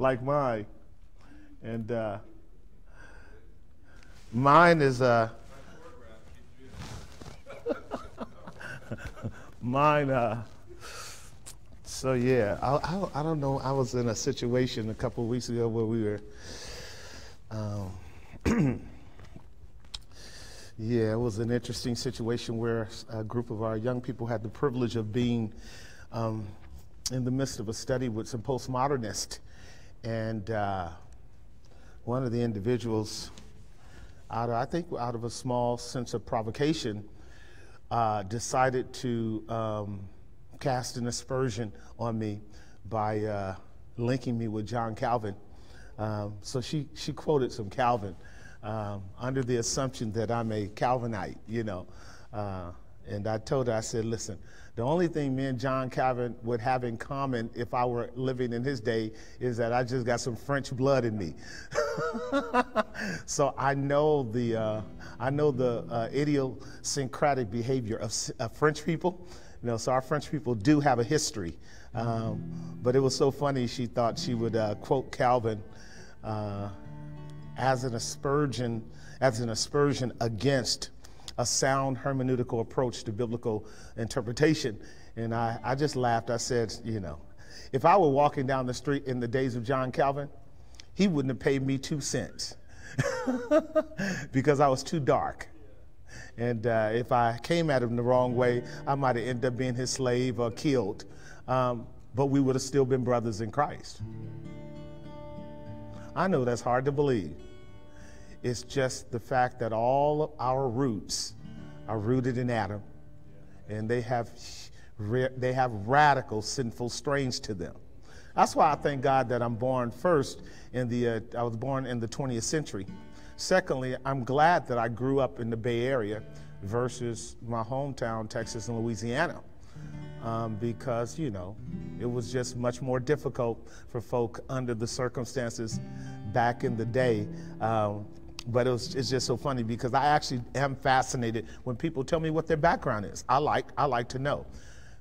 like mine. And uh, mine is uh, mine. Uh, so yeah, I, I, I, don't know. I was in a situation a couple of weeks ago where we were. Um, yeah, it was an interesting situation where a group of our young people had the privilege of being um, in the midst of a study with some postmodernists, and uh, one of the individuals, out of, I think out of a small sense of provocation, uh, decided to um, cast an aspersion on me by uh, linking me with John Calvin. Um, so she, she quoted some Calvin um, under the assumption that I'm a Calvinite, you know. Uh, and I told her, I said, listen, the only thing me and John Calvin would have in common if I were living in his day is that I just got some French blood in me. so I know the, uh, I know the uh, idiosyncratic behavior of, of French people. You know, so our French people do have a history. Um, but it was so funny, she thought she would uh, quote Calvin uh, as an aspersion, as an aspersion against a sound hermeneutical approach to biblical interpretation. And I, I just laughed. I said, you know, if I were walking down the street in the days of John Calvin, he wouldn't have paid me two cents because I was too dark. And uh, if I came at him the wrong way, I might have ended up being his slave or killed. Um, but we would have still been brothers in Christ. I know that's hard to believe. It's just the fact that all of our roots are rooted in Adam, and they have, they have radical sinful strains to them. That's why I thank God that I'm born first in the, uh, I was born in the 20th century. Secondly, I'm glad that I grew up in the Bay Area versus my hometown, Texas and Louisiana, um, because, you know, it was just much more difficult for folk under the circumstances back in the day. Um, but it was, it's just so funny because I actually am fascinated when people tell me what their background is. I like, I like to know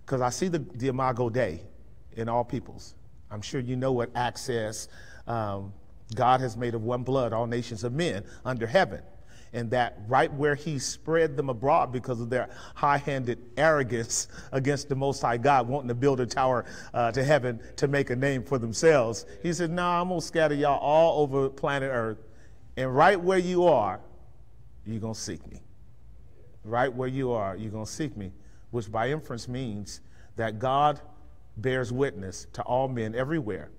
because I see the, the Imago Dei in all peoples. I'm sure you know what access. Um, God has made of one blood all nations of men under heaven. And that right where he spread them abroad because of their high handed arrogance against the Most High God, wanting to build a tower uh, to heaven to make a name for themselves, he said, Nah, I'm going to scatter y'all all over planet Earth and right where you are, you're going to seek me. Right where you are, you're going to seek me, which by inference means that God bears witness to all men everywhere,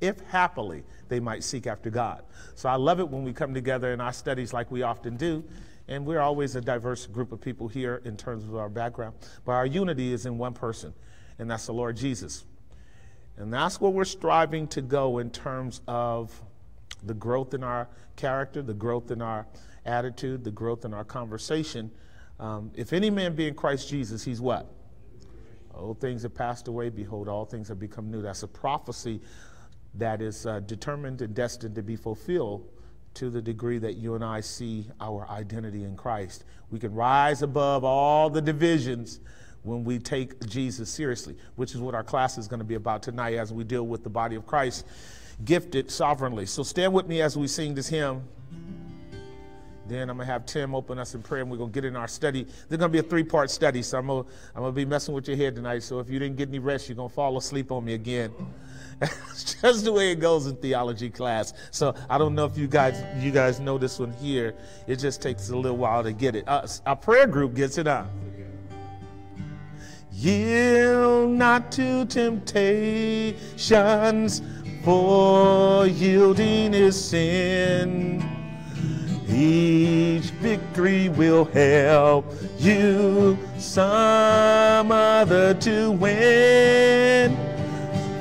if happily they might seek after God. So I love it when we come together in our studies like we often do. And we're always a diverse group of people here in terms of our background. But our unity is in one person, and that's the Lord Jesus. And that's where we're striving to go in terms of the growth in our character, the growth in our attitude, the growth in our conversation. Um, if any man be in Christ Jesus, he's what? Old things have passed away. Behold, all things have become new. That's a prophecy that is uh, determined and destined to be fulfilled to the degree that you and I see our identity in Christ. We can rise above all the divisions when we take Jesus seriously, which is what our class is going to be about tonight as we deal with the body of Christ gifted sovereignly. So stand with me as we sing this hymn. Then I'm going to have Tim open us in prayer and we're going to get in our study. There's going to be a three part study, so I'm going, to, be messing with your head tonight. So if you didn't get any rest, you're going to fall asleep on me again. it's just the way it goes in theology class. So I don't know if you guys you guys know this one here. It just takes a little while to get it. Uh, our prayer group gets it up. Yield not to temptations for yielding is sin. Each victory will help you some other to win.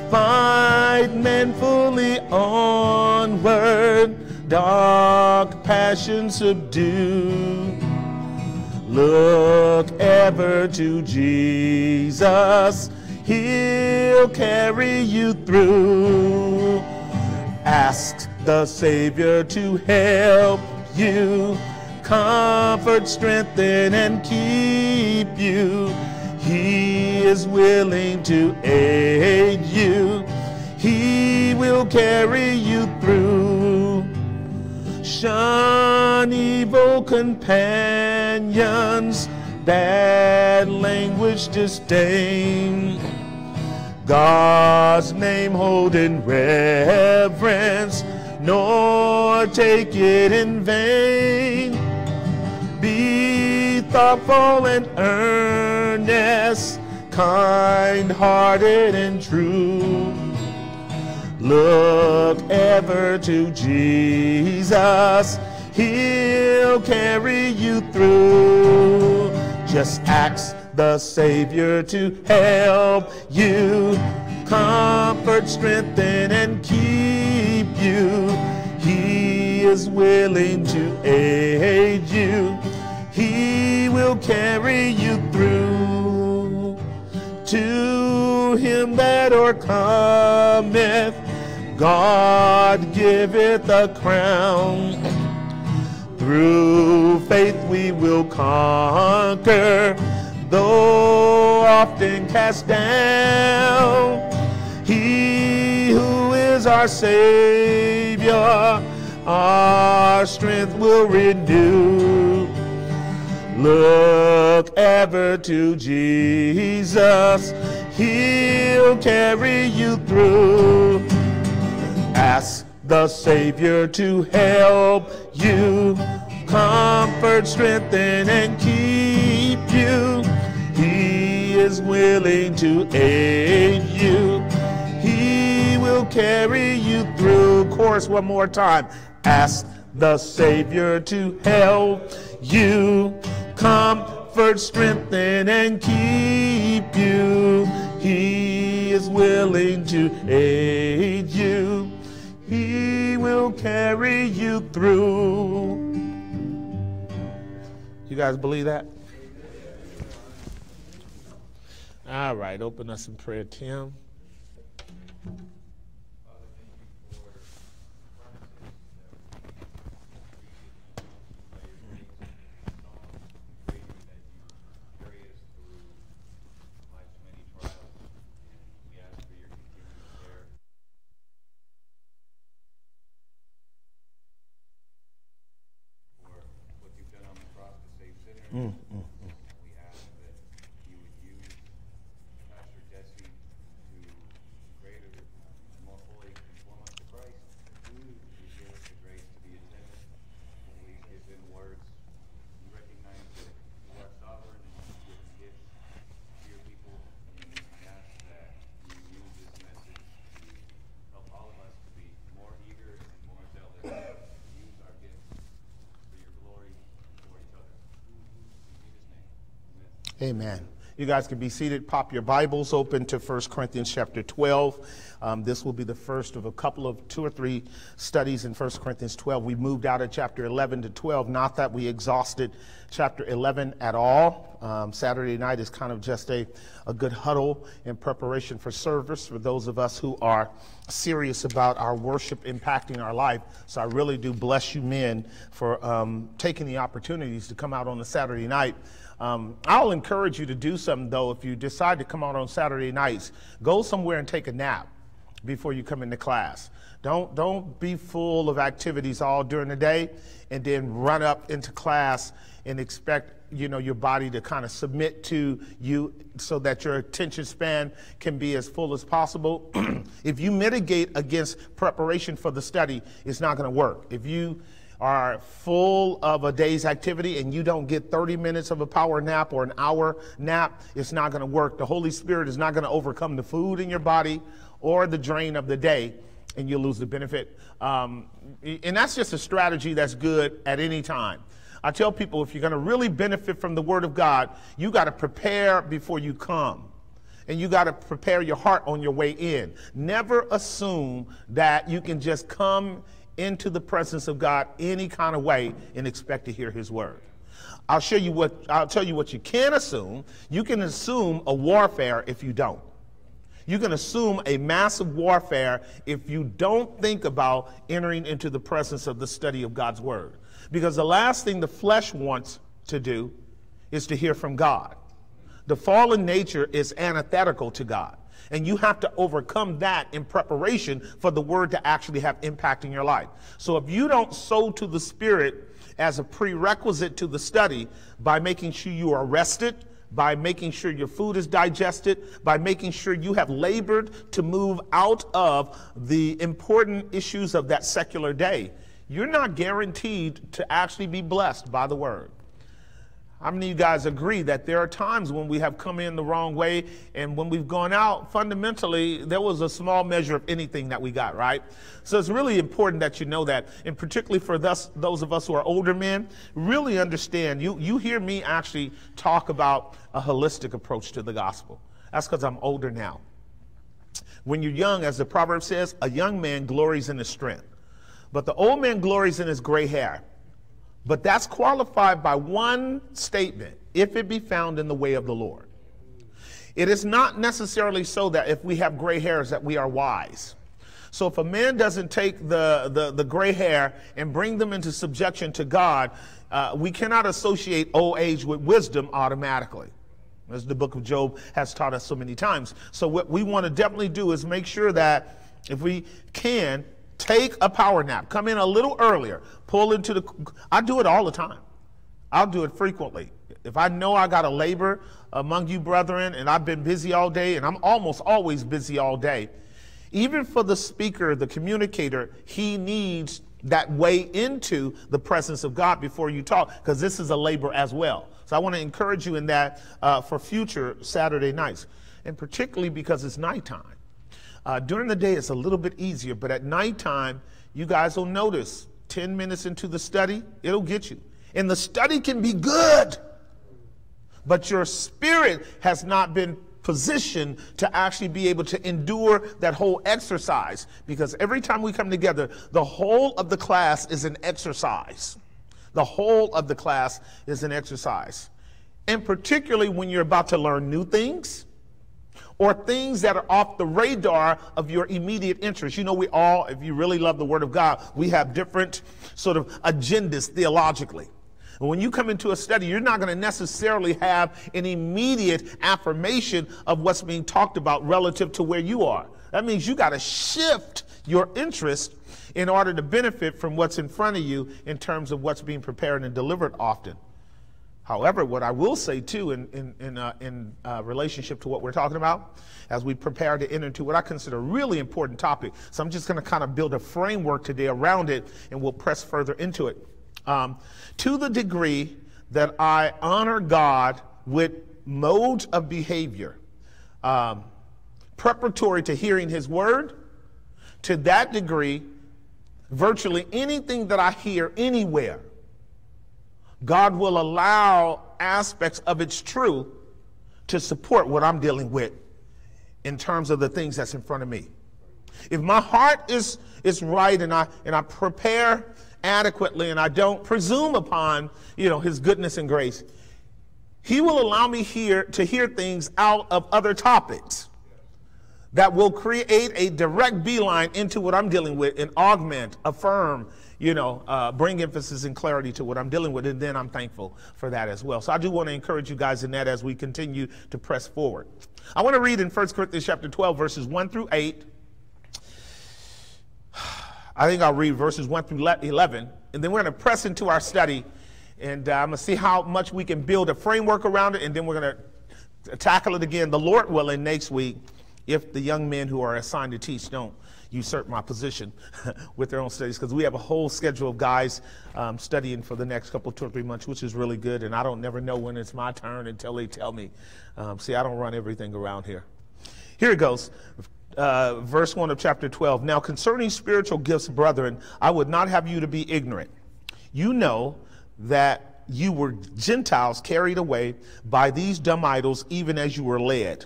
Fight manfully onward, dark passion subdue. Look ever to Jesus He'll carry you through. Ask the Savior to help you, comfort, strengthen, and keep you. He is willing to aid you. He will carry you through. Shun evil companions, bad language disdain. God's name hold in reverence, nor take it in vain. Be thoughtful and earnest, kind hearted and true. Look ever to Jesus, He'll carry you through. Just ask the Savior to help you, comfort, strengthen, and keep you. He is willing to aid you. He will carry you through. To him that o'ercometh, God giveth a crown. Through faith we will conquer, though often cast down. He who is our Savior, our strength will renew. Look ever to Jesus, He'll carry you through. Ask the Savior to help you, comfort, strengthen, and keep you. Is willing to aid you. He will carry you through. Chorus one more time. Ask the Savior to help you, comfort, strengthen, and keep you. He is willing to aid you. He will carry you through. You guys believe that? All right, open us in prayer, Tim. Mm, mm, mm. We ask that you would use Pastor Jesse to greater, uh, more fully conform us to Christ. Please give us the grace to be attentive. Please give him words. We recognize that you are sovereign and you give gifts to your people. And we ask that you use this message to help all of us to be more eager and more zealous to use our gifts for your glory and for each other. In Jesus' name, amen. You guys can be seated. Pop your Bibles open to 1 Corinthians chapter 12. Um, this will be the first of a couple of two or three studies in 1 Corinthians 12. We moved out of chapter 11 to 12. Not that we exhausted chapter 11 at all. Um, Saturday night is kind of just a, a good huddle in preparation for service for those of us who are serious about our worship impacting our life. So I really do bless you men for um, taking the opportunities to come out on a Saturday night. Um, I'll encourage you to do something though. If you decide to come out on Saturday nights, go somewhere and take a nap before you come into class. Don't don't be full of activities all during the day and then run up into class and expect you know your body to kind of submit to you so that your attention span can be as full as possible. if you mitigate against preparation for the study, it's not going to work. If you are full of a day's activity and you don't get 30 minutes of a power nap or an hour nap, it's not going to work. The Holy Spirit is not going to overcome the food in your body or the drain of the day, and you'll lose the benefit. Um, and that's just a strategy that's good at any time. I tell people if you're going to really benefit from the Word of God, you got to prepare before you come. And you got to prepare your heart on your way in. Never assume that you can just come into the presence of God any kind of way and expect to hear his word. I'll show you what I'll tell you what you can assume. You can assume a warfare if you don't. You can assume a massive warfare if you don't think about entering into the presence of the study of God's word. Because the last thing the flesh wants to do is to hear from God. The fallen nature is antithetical to God. And you have to overcome that in preparation for the word to actually have impact in your life. So if you don't sow to the spirit as a prerequisite to the study by making sure you are rested, by making sure your food is digested, by making sure you have labored to move out of the important issues of that secular day, you're not guaranteed to actually be blessed by the word. How many of you guys agree that there are times when we have come in the wrong way and when we've gone out, fundamentally, there was a small measure of anything that we got, right? So it's really important that you know that. And particularly for thus, those of us who are older men, really understand. You, you hear me actually talk about a holistic approach to the gospel. That's because I'm older now. When you're young, as the proverb says, a young man glories in his strength, but the old man glories in his gray hair. But that's qualified by one statement if it be found in the way of the Lord. It is not necessarily so that if we have gray hairs that we are wise. So if a man doesn't take the, the, the gray hair and bring them into subjection to God, uh, we cannot associate old age with wisdom automatically. As the book of Job has taught us so many times. So what we want to definitely do is make sure that if we can, Take a power nap. Come in a little earlier. Pull into the. I do it all the time. I'll do it frequently. If I know I got to labor among you, brethren, and I've been busy all day, and I'm almost always busy all day, even for the speaker, the communicator, he needs that way into the presence of God before you talk, because this is a labor as well. So I want to encourage you in that uh, for future Saturday nights, and particularly because it's nighttime. Uh, during the day, it's a little bit easier, but at nighttime, you guys will notice 10 minutes into the study, it'll get you. And the study can be good, but your spirit has not been positioned to actually be able to endure that whole exercise because every time we come together, the whole of the class is an exercise. The whole of the class is an exercise. And particularly when you're about to learn new things, or things that are off the radar of your immediate interest. You know, we all, if you really love the Word of God, we have different sort of agendas theologically. And when you come into a study, you're not going to necessarily have an immediate affirmation of what's being talked about relative to where you are. That means you got to shift your interest in order to benefit from what's in front of you in terms of what's being prepared and delivered often. However, what I will say too, in, in, in, uh, in uh, relationship to what we're talking about, as we prepare to enter into what I consider a really important topic, so I'm just going to kind of build a framework today around it and we'll press further into it. Um, to the degree that I honor God with modes of behavior, um, preparatory to hearing His word, to that degree, virtually anything that I hear anywhere, God will allow aspects of its truth to support what I'm dealing with in terms of the things that's in front of me. If my heart is, is right and I, and I prepare adequately and I don't presume upon, you know, his goodness and grace, he will allow me here to hear things out of other topics that will create a direct beeline into what I'm dealing with and augment, affirm, you know, uh, bring emphasis and clarity to what I'm dealing with. And then I'm thankful for that as well. So I do want to encourage you guys in that as we continue to press forward. I want to read in 1 Corinthians chapter 12, verses 1 through 8. I think I'll read verses 1 through 11, and then we're going to press into our study, and uh, I'm going to see how much we can build a framework around it, and then we're going to tackle it again, the Lord willing, next week, if the young men who are assigned to teach don't usurp my position with their own studies because we have a whole schedule of guys um, studying for the next couple, two or three months, which is really good. And I don't never know when it's my turn until they tell me. Um, see, I don't run everything around here. Here it goes. Uh, verse 1 of chapter 12. Now, concerning spiritual gifts, brethren, I would not have you to be ignorant. You know that you were Gentiles carried away by these dumb idols, even as you were led.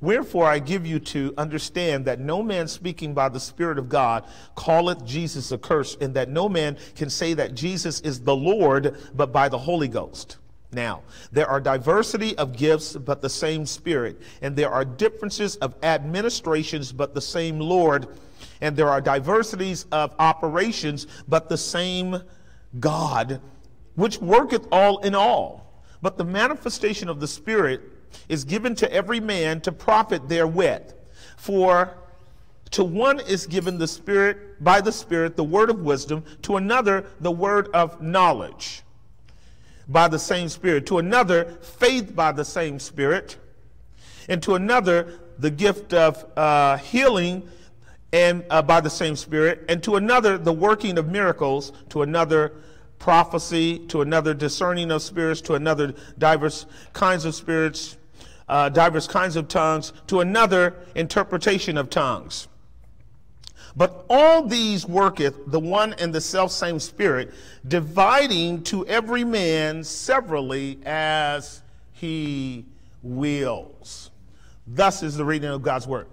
Wherefore I give you to understand that no man speaking by the Spirit of God calleth Jesus accursed, and that no man can say that Jesus is the Lord but by the Holy Ghost. Now, there are diversity of gifts, but the same Spirit, and there are differences of administrations, but the same Lord, and there are diversities of operations, but the same God, which worketh all in all. But the manifestation of the Spirit is given to every man to profit therewith. For to one is given the Spirit, by the Spirit, the word of wisdom, to another, the word of knowledge by the same Spirit, to another, faith by the same Spirit, and to another, the gift of uh, healing and uh, by the same Spirit, and to another, the working of miracles, to another, prophecy, to another, discerning of spirits, to another, diverse kinds of spirits, uh, diverse kinds of tongues, to another, interpretation of tongues. But all these worketh the one and the self same Spirit, dividing to every man severally as he wills. Thus is the reading of God's word.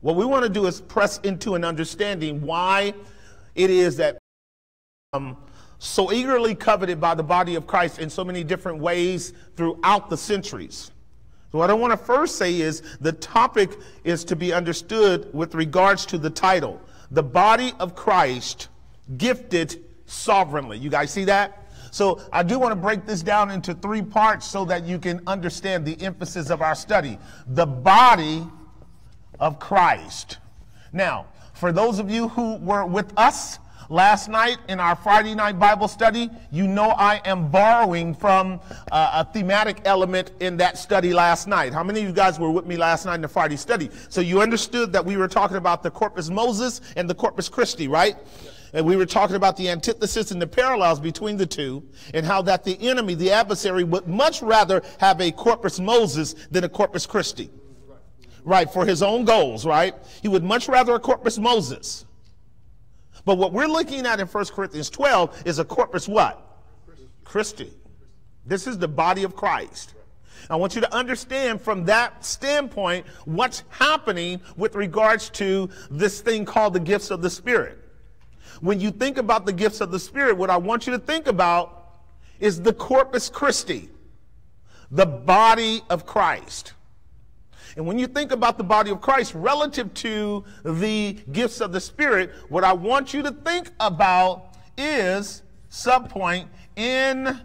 What we want to do is press into an understanding why it is that um, so eagerly coveted by the body of Christ in so many different ways throughout the centuries. So what I want to first say is the topic is to be understood with regards to the title the body of Christ gifted sovereignly. You guys see that? So I do want to break this down into three parts so that you can understand the emphasis of our study. The body of Christ. Now, for those of you who were with us Last night in our Friday night Bible study, you know I am borrowing from uh, a thematic element in that study last night. How many of you guys were with me last night in the Friday study? So you understood that we were talking about the Corpus Moses and the Corpus Christi, right? And we were talking about the antithesis and the parallels between the two, and how that the enemy, the adversary, would much rather have a Corpus Moses than a Corpus Christi. Right, for his own goals, right? He would much rather a Corpus Moses. But what we're looking at in 1 Corinthians 12 is a corpus what? Christi. This is the body of Christ. I want you to understand from that standpoint what's happening with regards to this thing called the gifts of the Spirit. When you think about the gifts of the Spirit, what I want you to think about is the Corpus Christi, the body of Christ. And when you think about the body of Christ relative to the gifts of the Spirit, what I want you to think about is subpoint incarnation.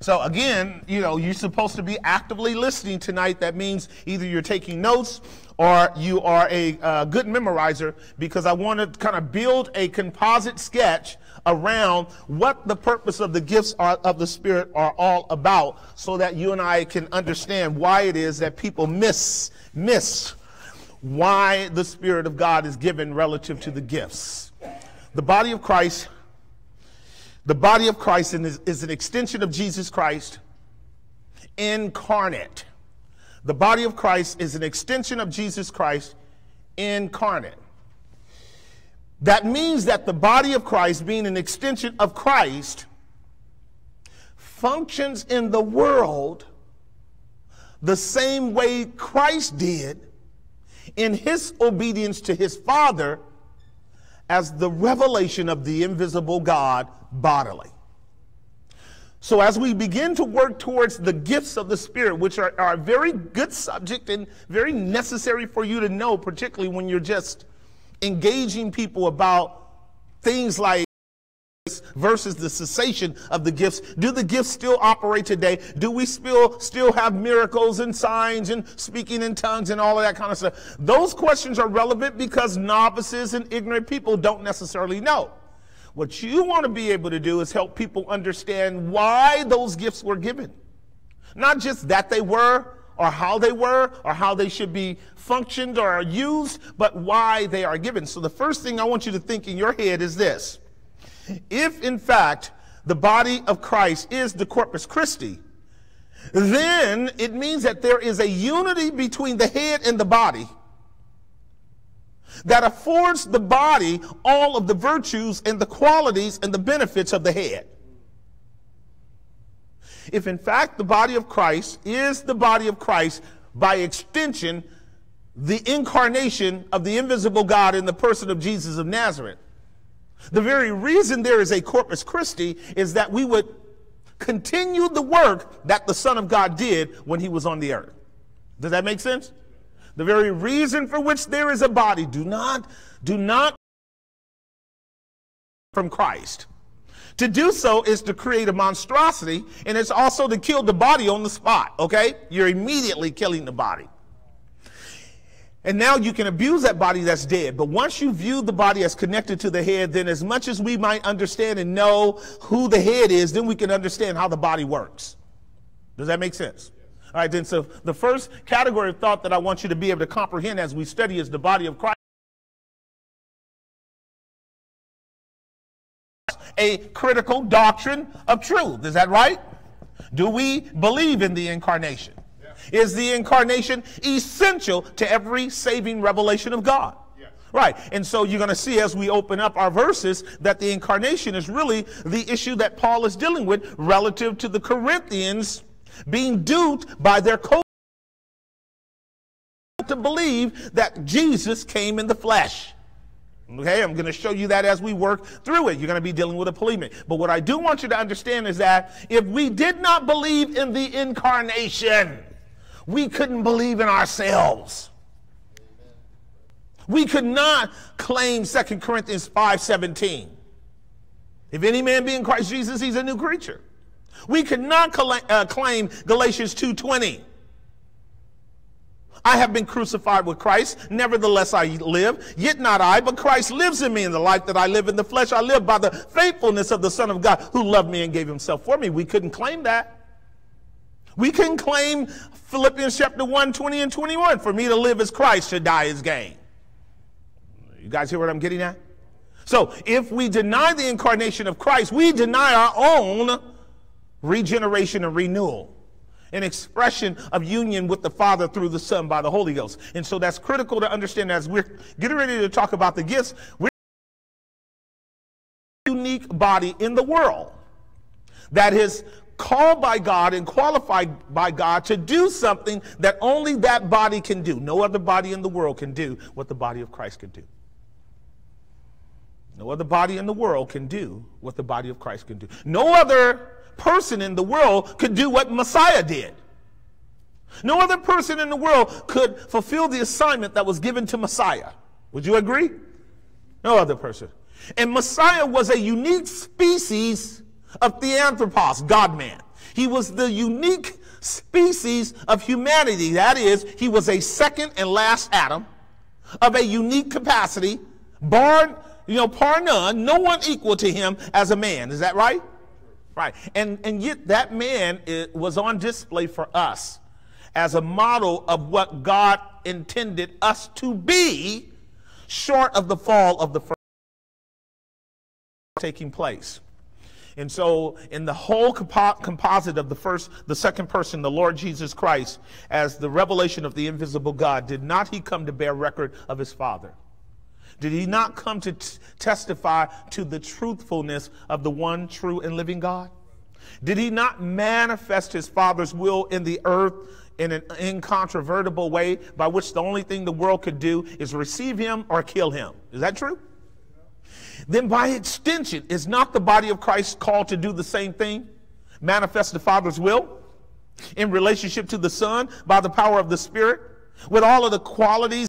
So again, you know, you're supposed to be actively listening tonight. That means either you're taking notes or you are a uh, good memorizer because I want to kind of build a composite sketch around what the purpose of the gifts are, of the Spirit are all about so that you and I can understand why it is that people miss, miss why the Spirit of God is given relative to the gifts. The body of Christ, the body of Christ is, is an extension of Jesus Christ incarnate. The body of Christ is an extension of Jesus Christ incarnate. That means that the body of Christ, being an extension of Christ, functions in the world the same way Christ did in his obedience to his Father as the revelation of the invisible God bodily. So, as we begin to work towards the gifts of the Spirit, which are, are a very good subject and very necessary for you to know, particularly when you're just engaging people about things like versus the cessation of the gifts. Do the gifts still operate today? Do we still still have miracles and signs and speaking in tongues and all of that kind of stuff? Those questions are relevant because novices and ignorant people don't necessarily know. What you want to be able to do is help people understand why those gifts were given. Not just that they were, or how they were or how they should be functioned or used, but why they are given. So the first thing I want you to think in your head is this. If in fact the body of Christ is the Corpus Christi, then it means that there is a unity between the head and the body that affords the body all of the virtues and the qualities and the benefits of the head. If in fact the body of Christ is the body of Christ, by extension, the incarnation of the invisible God in the person of Jesus of Nazareth. The very reason there is a Corpus Christi is that we would continue the work that the Son of God did when he was on the earth. Does that make sense? The very reason for which there is a body, do not, do not from Christ. To do so is to create a monstrosity, and it's also to kill the body on the spot, okay? You're immediately killing the body. And now you can abuse that body that's dead. But once you view the body as connected to the head, then as much as we might understand and know who the head is, then we can understand how the body works. Does that make sense? All right, then, so the first category of thought that I want you to be able to comprehend as we study is the body of Christ. A critical doctrine of truth. Is that right? Do we believe in the incarnation? Is the incarnation essential to every saving revelation of God? Right. And so you're going to see as we open up our verses that the incarnation is really the issue that Paul is dealing with relative to the Corinthians being duped by their co to believe that Jesus came in the flesh. Okay, I'm going to show you that as we work through it. You're going to be dealing with a polemic. But what I do want you to understand is that if we did not believe in the incarnation, we couldn't believe in ourselves. We could not claim 2 Corinthians 5:17. If any man be in Christ Jesus, he's a new creature. We could not uh, claim Galatians 2:20. I have been crucified with Christ. Nevertheless, I live. Yet not I, but Christ lives in me. In the life that I live in the flesh, I live by the faithfulness of the Son of God who loved me and gave himself for me. We couldn't claim that. We can't claim Philippians chapter 1, 20 and 21. For me to live as Christ, should die as gain. You guys hear what I'm getting at? So if we deny the incarnation of Christ, we deny our own regeneration and renewal an expression of union with the Father through the Son by the Holy Ghost. And so that's critical to understand as we're getting ready to talk about the gifts. We're unique body in the world that is called by God and qualified by God to do something that only that body can do. No other body in the world can do what the body of Christ can do. No other body in the world can do what the body of Christ can do. No other person in the world could do what Messiah did. No other person in the world could fulfill the assignment that was given to Messiah. Would you agree? No other person. And Messiah was a unique species of theanthropos, God man. He was the unique species of humanity. That is, he was a second and last Adam of a unique capacity, bar, you know, par none, no one equal to him as a man. Is that right? Right. And, and yet that man was on display for us as a model of what God intended us to be short of the fall of the first taking place. And so, in the whole compo- composite of the first, the second person, the Lord Jesus Christ, as the revelation of the invisible God, did not he come to bear record of his Father? Did he not come to t- testify to the truthfulness of the one true and living God? Did he not manifest his Father's will in the earth in an incontrovertible way by which the only thing the world could do is receive him or kill him? Is that true? Then, by extension, is not the body of Christ called to do the same thing? Manifest the Father's will in relationship to the Son by the power of the Spirit with all of the qualities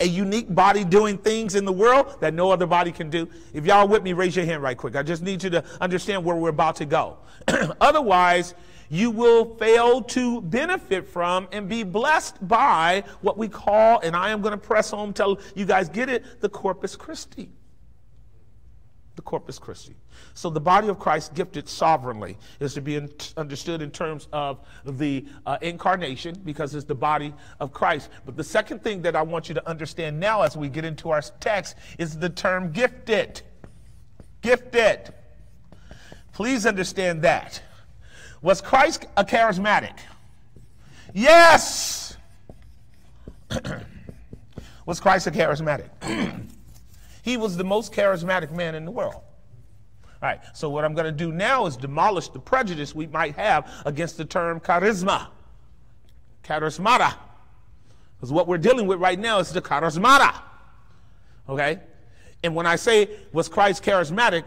a unique body doing things in the world that no other body can do. If y'all with me, raise your hand right quick. I just need you to understand where we're about to go. Otherwise, you will fail to benefit from and be blessed by what we call, and I am going to press home, tell you guys get it, the Corpus Christi the Corpus Christi. So the body of Christ gifted sovereignly is to be in, understood in terms of the uh, incarnation because it's the body of Christ. But the second thing that I want you to understand now as we get into our text is the term gifted. Gifted. Please understand that. Was Christ a charismatic? Yes. Was Christ a charismatic? He was the most charismatic man in the world. All right, so what I'm going to do now is demolish the prejudice we might have against the term charisma. Charismata. Because what we're dealing with right now is the charismata. Okay? And when I say, was Christ charismatic,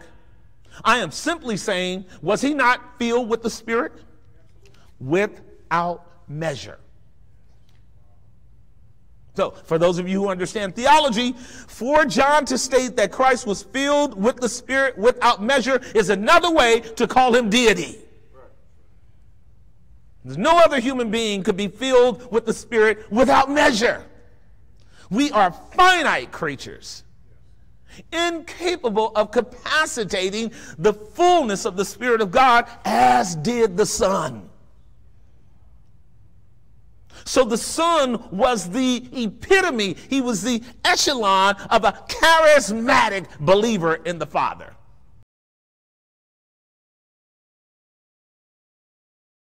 I am simply saying, was he not filled with the Spirit? Without measure. So, for those of you who understand theology, for John to state that Christ was filled with the Spirit without measure is another way to call him deity. There's no other human being could be filled with the Spirit without measure. We are finite creatures, incapable of capacitating the fullness of the Spirit of God as did the Son. So the Son was the epitome, he was the echelon of a charismatic believer in the Father.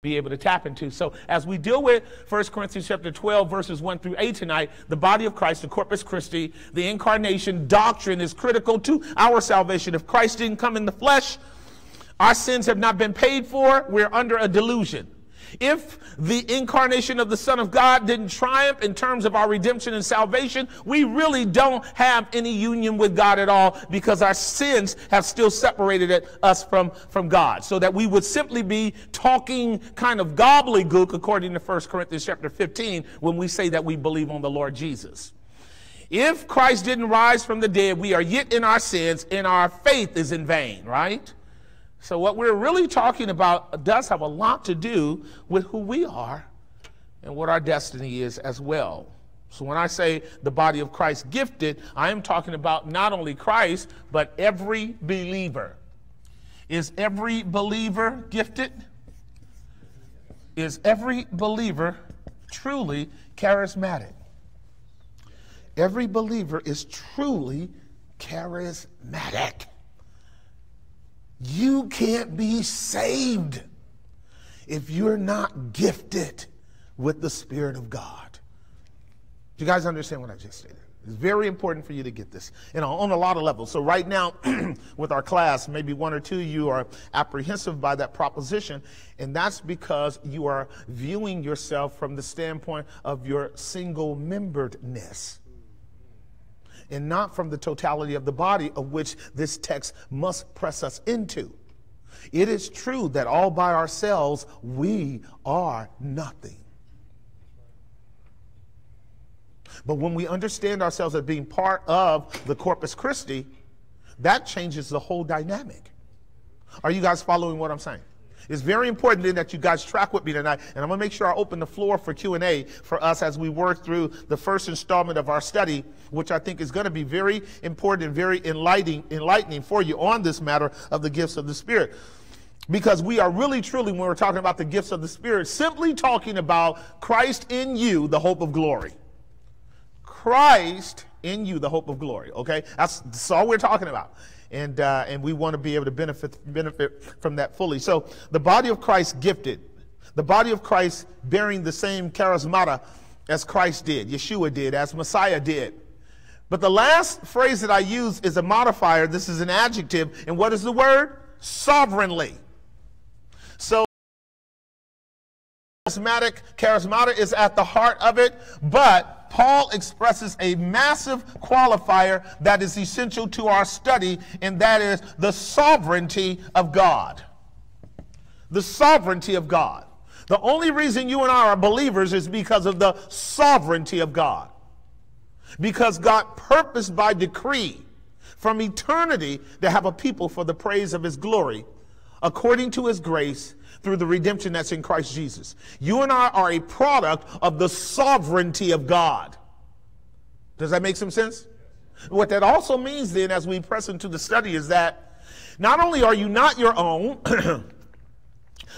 be able to tap into. So as we deal with 1 Corinthians chapter 12 verses 1 through 8 tonight, the body of Christ, the Corpus Christi, the incarnation doctrine is critical to our salvation. If Christ didn't come in the flesh, our sins have not been paid for, we're under a delusion. If the incarnation of the Son of God didn't triumph in terms of our redemption and salvation, we really don't have any union with God at all because our sins have still separated us from, from God. So that we would simply be talking kind of gobbledygook according to 1 Corinthians chapter 15 when we say that we believe on the Lord Jesus. If Christ didn't rise from the dead, we are yet in our sins and our faith is in vain, right? So, what we're really talking about does have a lot to do with who we are and what our destiny is as well. So, when I say the body of Christ gifted, I am talking about not only Christ, but every believer. Is every believer gifted? Is every believer truly charismatic? Every believer is truly charismatic. You can't be saved if you're not gifted with the Spirit of God. Do you guys understand what I just stated? It's very important for you to get this and on a lot of levels. So, right now, with our class, maybe one or two of you are apprehensive by that proposition, and that's because you are viewing yourself from the standpoint of your single memberedness and not from the totality of the body of which this text must press us into. It is true that all by ourselves we are nothing. But when we understand ourselves as being part of the Corpus Christi, that changes the whole dynamic. Are you guys following what I'm saying? It's very important then that you guys track with me tonight, and I'm going to make sure I open the floor for Q&A for us as we work through the first installment of our study, which I think is going to be very important and very enlightening, enlightening for you on this matter of the gifts of the Spirit. Because we are really, truly, when we're talking about the gifts of the Spirit, simply talking about Christ in you, the hope of glory. Christ in you, the hope of glory. Okay? That's, that's all we're talking about and, uh, and we want to be able to benefit, benefit from that fully. So the body of Christ gifted, the body of Christ bearing the same charismata as Christ did, Yeshua did, as Messiah did. But the last phrase that I use is a modifier. This is an adjective. And what is the word? Sovereignly. So charismatic, charismata is at the heart of it, but Paul expresses a massive qualifier that is essential to our study, and that is the sovereignty of God. The sovereignty of God. The only reason you and I are believers is because of the sovereignty of God. Because God purposed by decree from eternity to have a people for the praise of his glory, according to his grace through the redemption that's in Christ Jesus. You and I are a product of the sovereignty of God. Does that make some sense? What that also means then, as we press into the study, is that not only are you not your own,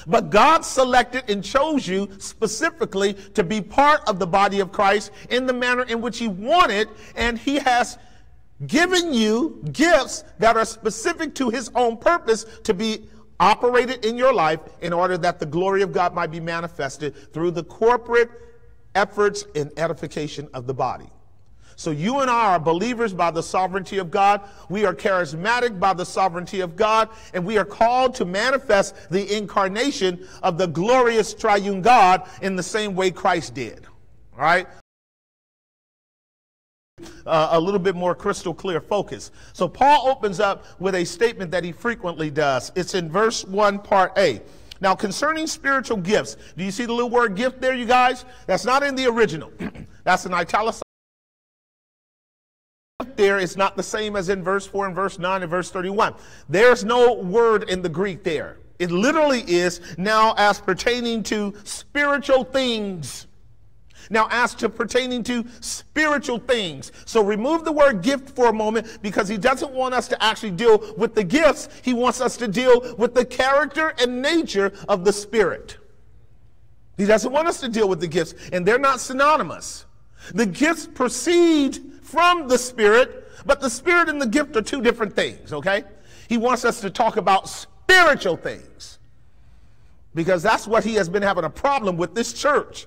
but God selected and chose you specifically to be part of the body of Christ in the manner in which He wanted, and He has given you gifts that are specific to His own purpose to be operated in your life in order that the glory of God might be manifested through the corporate efforts and edification of the body. So you and I are believers by the sovereignty of God. We are charismatic by the sovereignty of God, and we are called to manifest the incarnation of the glorious triune God in the same way Christ did. All right? Uh, a little bit more crystal clear focus. So Paul opens up with a statement that he frequently does. It's in verse 1, part A. Now, concerning spiritual gifts, do you see the little word gift there, you guys? That's not in the original. That's an italicized there is not the same as in verse 4 and verse 9 and verse 31. There's no word in the Greek there. It literally is now as pertaining to spiritual things. Now, as to pertaining to spiritual things. So remove the word gift for a moment because he doesn't want us to actually deal with the gifts. He wants us to deal with the character and nature of the Spirit. He doesn't want us to deal with the gifts, and they're not synonymous. The gifts proceed from the Spirit, but the Spirit and the gift are two different things, okay? He wants us to talk about spiritual things because that's what he has been having a problem with this church.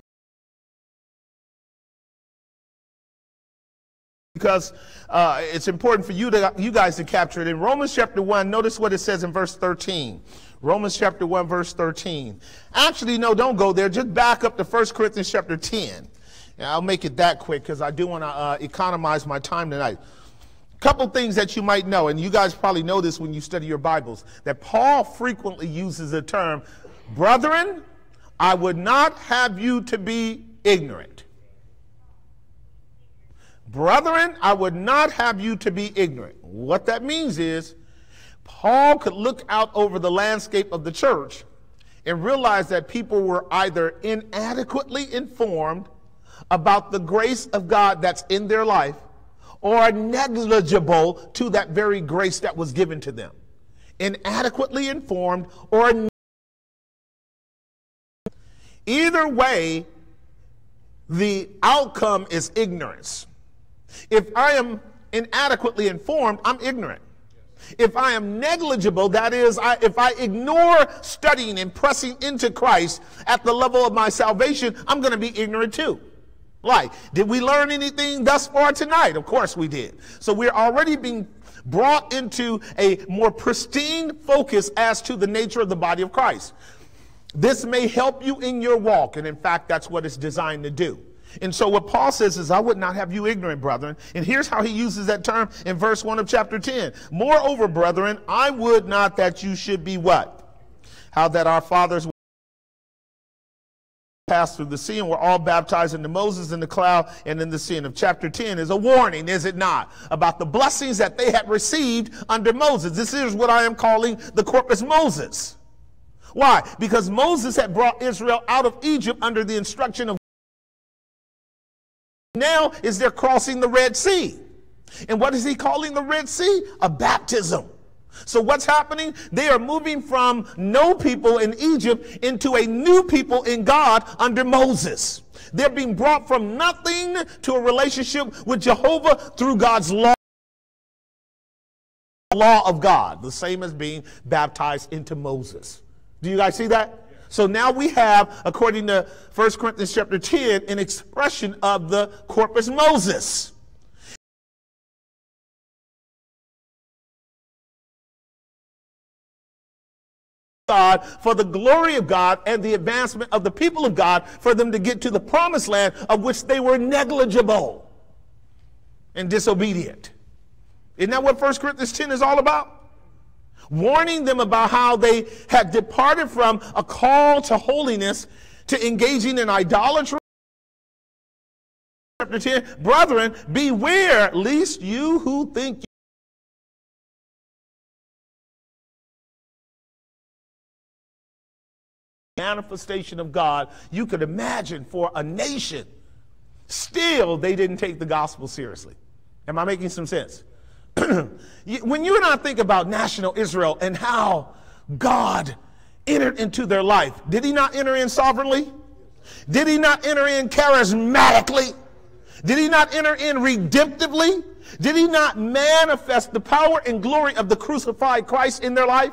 Because uh, it's important for you to you guys to capture it. In romans chapter 1 notice what it says in verse 13 romans chapter 1 verse 13 actually no don't go there. Just back up to 1 corinthians chapter 10 and i'll make it that quick because i do want to uh, economize my time tonight. Couple things that you might know and you guys probably know this when you study your bibles that paul frequently uses the term brethren i would not have you to be ignorant Brethren, I would not have you to be ignorant. What that means is, Paul could look out over the landscape of the church and realize that people were either inadequately informed about the grace of God that's in their life or negligible to that very grace that was given to them. Inadequately informed or either way, the outcome is ignorance. If I am inadequately informed, I'm ignorant. If I am negligible, that is, I, if I ignore studying and pressing into Christ at the level of my salvation, I'm going to be ignorant too. Like, did we learn anything thus far tonight? Of course we did. So we're already being brought into a more pristine focus as to the nature of the body of Christ. This may help you in your walk, and in fact, that's what it's designed to do. And so what Paul says is, I would not have you ignorant, brethren. And here's how he uses that term in verse 1 of chapter 10. Moreover, brethren, I would not that you should be what? How that our fathers passed through the sea and were all baptized into Moses in the cloud and in the sea. And of chapter 10 is a warning, is it not? About the blessings that they had received under Moses. This is what I am calling the corpus Moses. Why? Because Moses had brought Israel out of Egypt under the instruction of now is they're crossing the Red Sea. And what is he calling the Red Sea? A baptism. So what's happening? They are moving from no people in Egypt into a new people in God under Moses. They're being brought from nothing to a relationship with Jehovah through God's law. Law of God, the same as being baptized into Moses. Do you guys see that? So now we have, according to 1 Corinthians chapter 10, an expression of the corpus Moses. God for the glory of God and the advancement of the people of God for them to get to the promised land of which they were negligible and disobedient. Isn't that what 1 Corinthians 10 is all about? Warning them about how they had departed from a call to holiness to engaging in idolatry. Chapter 10, brethren, beware lest you who think manifestation of God, you could imagine for a nation, still they didn't take the gospel seriously. Am I making some sense? when you and I think about national Israel and how God entered into their life, did he not enter in sovereignly? Did he not enter in charismatically? Did he not enter in redemptively? Did he not manifest the power and glory of the crucified Christ in their life?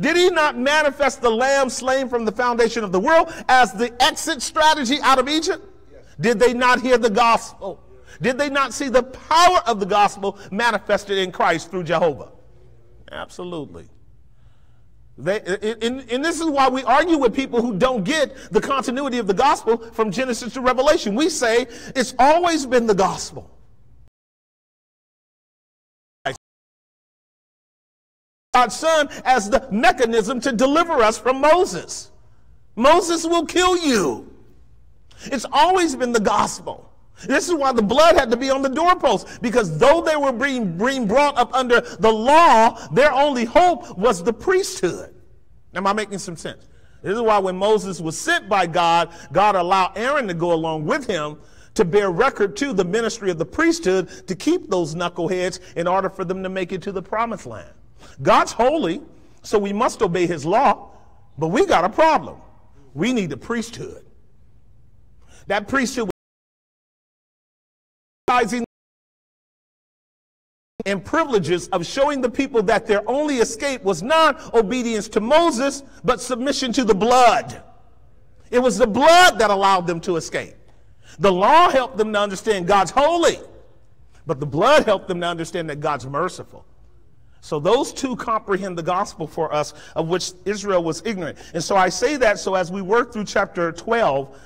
Did he not manifest the lamb slain from the foundation of the world as the exit strategy out of Egypt? Did they not hear the gospel? Did they not see the power of the gospel manifested in Christ through Jehovah? Absolutely. They, and, and, this is why we argue with people who don't get the continuity of the gospel from Genesis to Revelation. We say it's always been the gospel. God's son as the mechanism to deliver us from Moses. Moses will kill you. It's always been the gospel. This is why the blood had to be on the doorpost, because though they were being, being brought up under the law, their only hope was the priesthood. Am I making some sense? This is why when Moses was sent by God, God allowed Aaron to go along with him to bear record to the ministry of the priesthood to keep those knuckleheads in order for them to make it to the promised land. God's holy, so we must obey his law, but we got a problem. We need the priesthood. That priesthood and privileges of showing the people that their only escape was not obedience to Moses, but submission to the blood. It was the blood that allowed them to escape. The law helped them to understand God's holy, but the blood helped them to understand that God's merciful. So those two comprehend the gospel for us of which Israel was ignorant. And so I say that so as we work through chapter 12,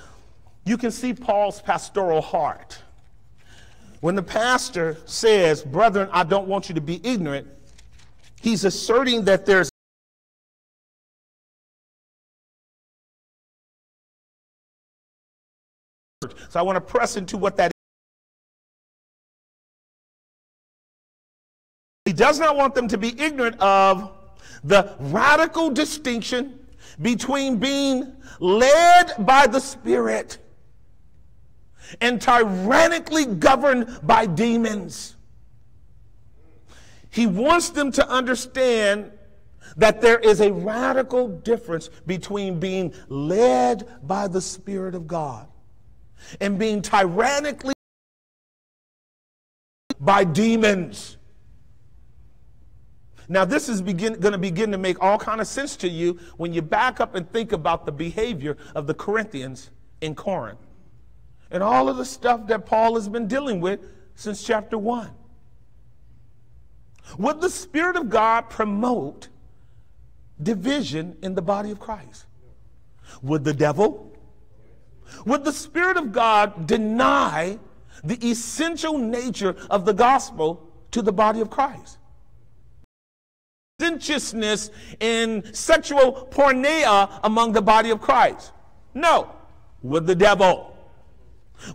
you can see Paul's pastoral heart. When the pastor says, Brethren, I don't want you to be ignorant, he's asserting that there's So I want to press into what that is. He does not want them to be ignorant of the radical distinction between being led by the Spirit and tyrannically governed by demons. He wants them to understand that there is a radical difference between being led by the Spirit of God and being tyrannically by demons. Now, this is going to begin to make all kind of sense to you when you back up and think about the behavior of the Corinthians in Corinth and all of the stuff that Paul has been dealing with since chapter 1. Would the Spirit of God promote division in the body of Christ? Would the devil would the Spirit of God deny the essential nature of the gospel to the body of Christ? Sensuousness and sexual porneia among the body of Christ? No. Would the devil?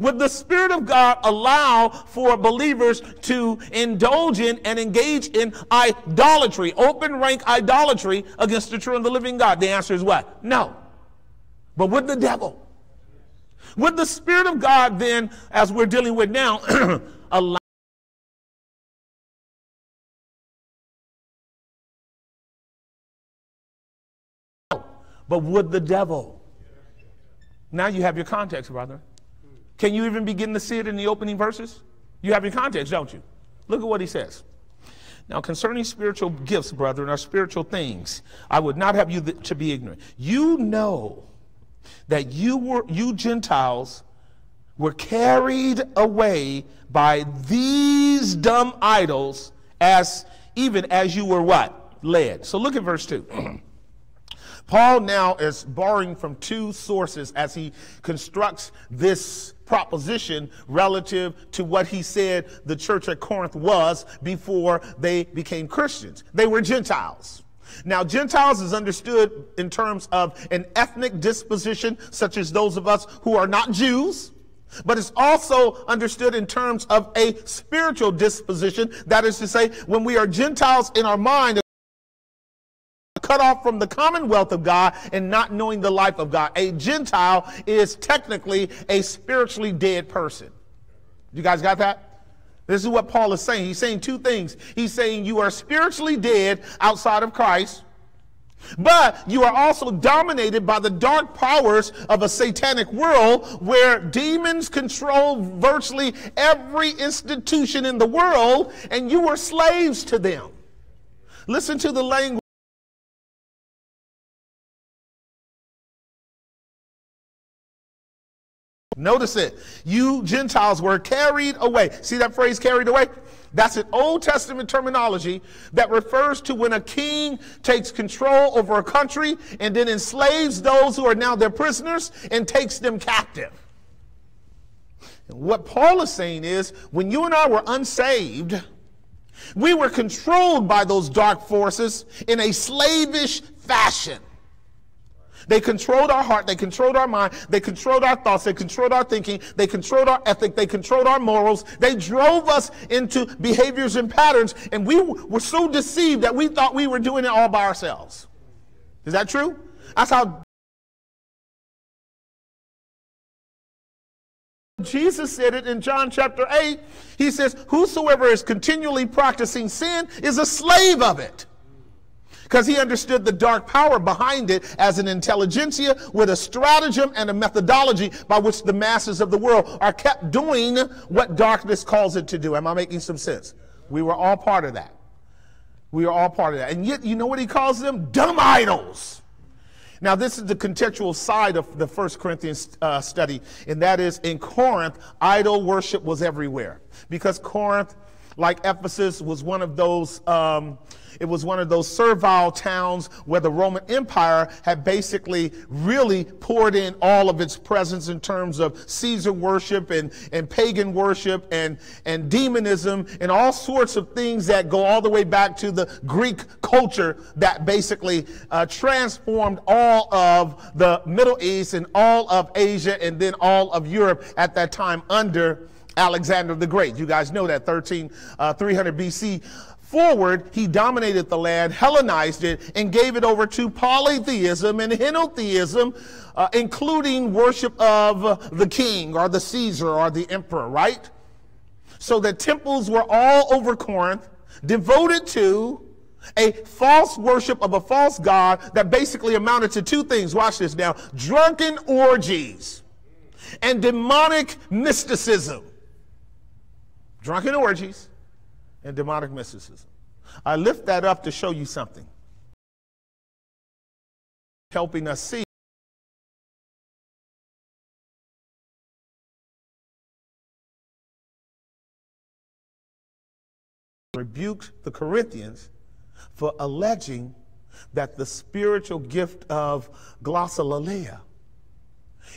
Would the Spirit of God allow for believers to indulge in and engage in idolatry, open rank idolatry against the true and the living God? The answer is what? No. But would the devil? Would the Spirit of God then, as we're dealing with now, allow but would the devil? Now you have your context, brother. Can you even begin to see it in the opening verses? You have your context, don't you? Look at what he says. Now, concerning spiritual gifts, brethren, are spiritual things, I would not have you to be ignorant. You know that you were you Gentiles were carried away by these dumb idols as even as you were what? Led. So look at verse 2. Paul now is borrowing from two sources as he constructs this proposition relative to what he said the church at Corinth was before they became Christians. They were Gentiles. Now, Gentiles is understood in terms of an ethnic disposition, such as those of us who are not Jews. But it's also understood in terms of a spiritual disposition. That is to say, when we are Gentiles in our mind, cut off from the commonwealth of God and not knowing the life of God. A Gentile is technically a spiritually dead person. You guys got that? This is what Paul is saying. He's saying two things. He's saying you are spiritually dead outside of Christ, but you are also dominated by the dark powers of a satanic world where demons control virtually every institution in the world, and you are slaves to them. Listen to the language. Notice it. You Gentiles were carried away. See that phrase carried away? That's an Old Testament terminology that refers to when a king takes control over a country and then enslaves those who are now their prisoners and takes them captive. And what Paul is saying is when you and I were unsaved, we were controlled by those dark forces in a slavish fashion. They controlled our heart. They controlled our mind. They controlled our thoughts. They controlled our thinking. They controlled our ethic. They controlled our morals. They drove us into behaviors and patterns. And we were so deceived that we thought we were doing it all by ourselves. Is that true? That's how Jesus said it in John chapter 8. He says, Whosoever is continually practicing sin is a slave of it. Because he understood the dark power behind it as an intelligentsia with a stratagem and a methodology by which the masses of the world are kept doing what darkness calls it to do. Am I making some sense? We were all part of that. We are all part of that. And yet, you know what he calls them? Dumb idols. Now, this is the contextual side of the First Corinthians uh, study, and that is in Corinth, idol worship was everywhere because Corinth, like Ephesus, was one of those. Um, it was one of those servile towns where the Roman Empire had basically really poured in all of its presence in terms of Caesar worship and, and pagan worship and, and demonism and all sorts of things that go all the way back to the Greek culture that basically uh, transformed all of the Middle East and all of Asia and then all of Europe at that time under Alexander the Great. You guys know that 13, uh, 300 BC forward, he dominated the land, Hellenized it, and gave it over to polytheism and henotheism, uh, including worship of the king or the Caesar or the emperor, right? So the temples were all over Corinth, devoted to a false worship of a false god that basically amounted to two things. Watch this now drunken orgies and demonic mysticism. Drunken orgies and demonic mysticism. I lift that up to show you something. Helping us see. Rebuked the Corinthians for alleging that the spiritual gift of glossolalia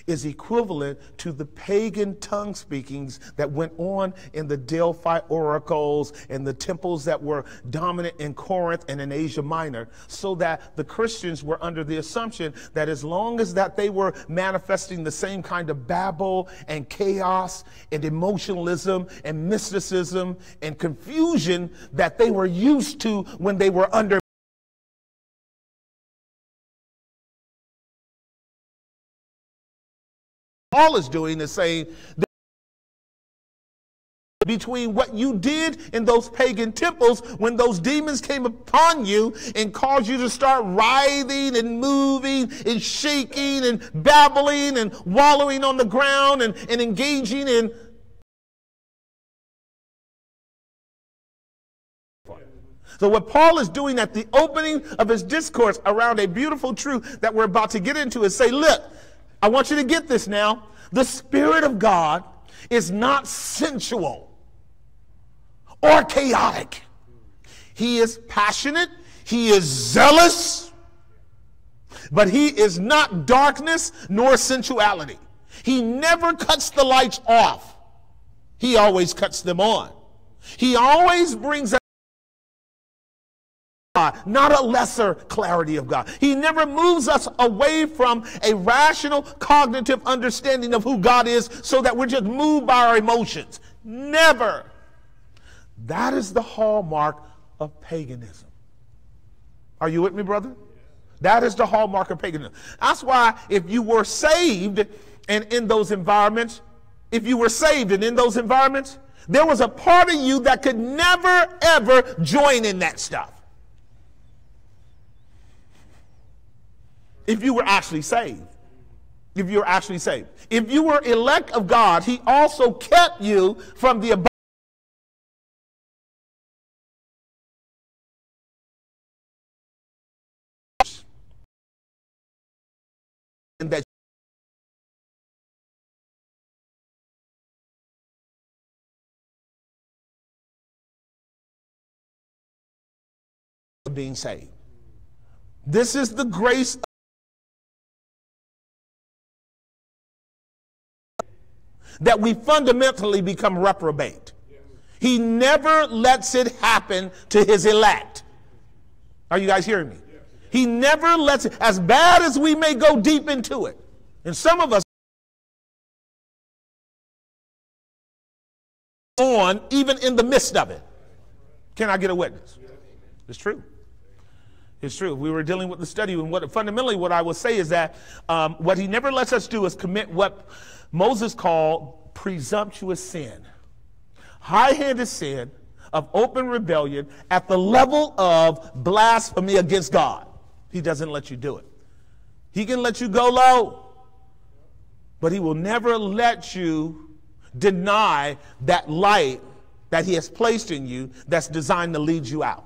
is equivalent to the pagan tongue speakings that went on in the Delphi oracles and the temples that were dominant in Corinth and in Asia Minor, so that the Christians were under the assumption that as long as that they were manifesting the same kind of babble and chaos and emotionalism and mysticism and confusion that they were used to when they were under Paul is doing is saying that between what you did in those pagan temples when those demons came upon you and caused you to start writhing and moving and shaking and babbling and wallowing on the ground and, and engaging in So, what Paul is doing at the opening of his discourse around a beautiful truth that we're about to get into is say, look, I want you to get this now. The Spirit of God is not sensual or chaotic. He is passionate, He is zealous, but He is not darkness nor sensuality. He never cuts the lights off, He always cuts them on. He always brings God, not a lesser clarity of God. He never moves us away from a rational cognitive understanding of who God is so that we're just moved by our emotions. Never. That is the hallmark of paganism. Are you with me, brother? That is the hallmark of paganism. That's why if you were saved and in those environments, if you were saved and in those environments, there was a part of you that could never ever join in that stuff. If you were actually saved. If you were actually saved. If you were elect of God, He also kept you from the that being saved. This is the grace that we fundamentally become reprobate. He never lets it happen to his elect. Are you guys hearing me? He never lets it, as bad as we may go deep into it. And some of us on even in the midst of it. Can I get a witness? It's true. It's true. We were dealing with the study, and what fundamentally what I will say is that um, what he never lets us do is commit what Moses called presumptuous sin, high-handed sin of open rebellion at the level of blasphemy against God. He doesn't let you do it. He can let you go low, but he will never let you deny that light that he has placed in you that's designed to lead you out.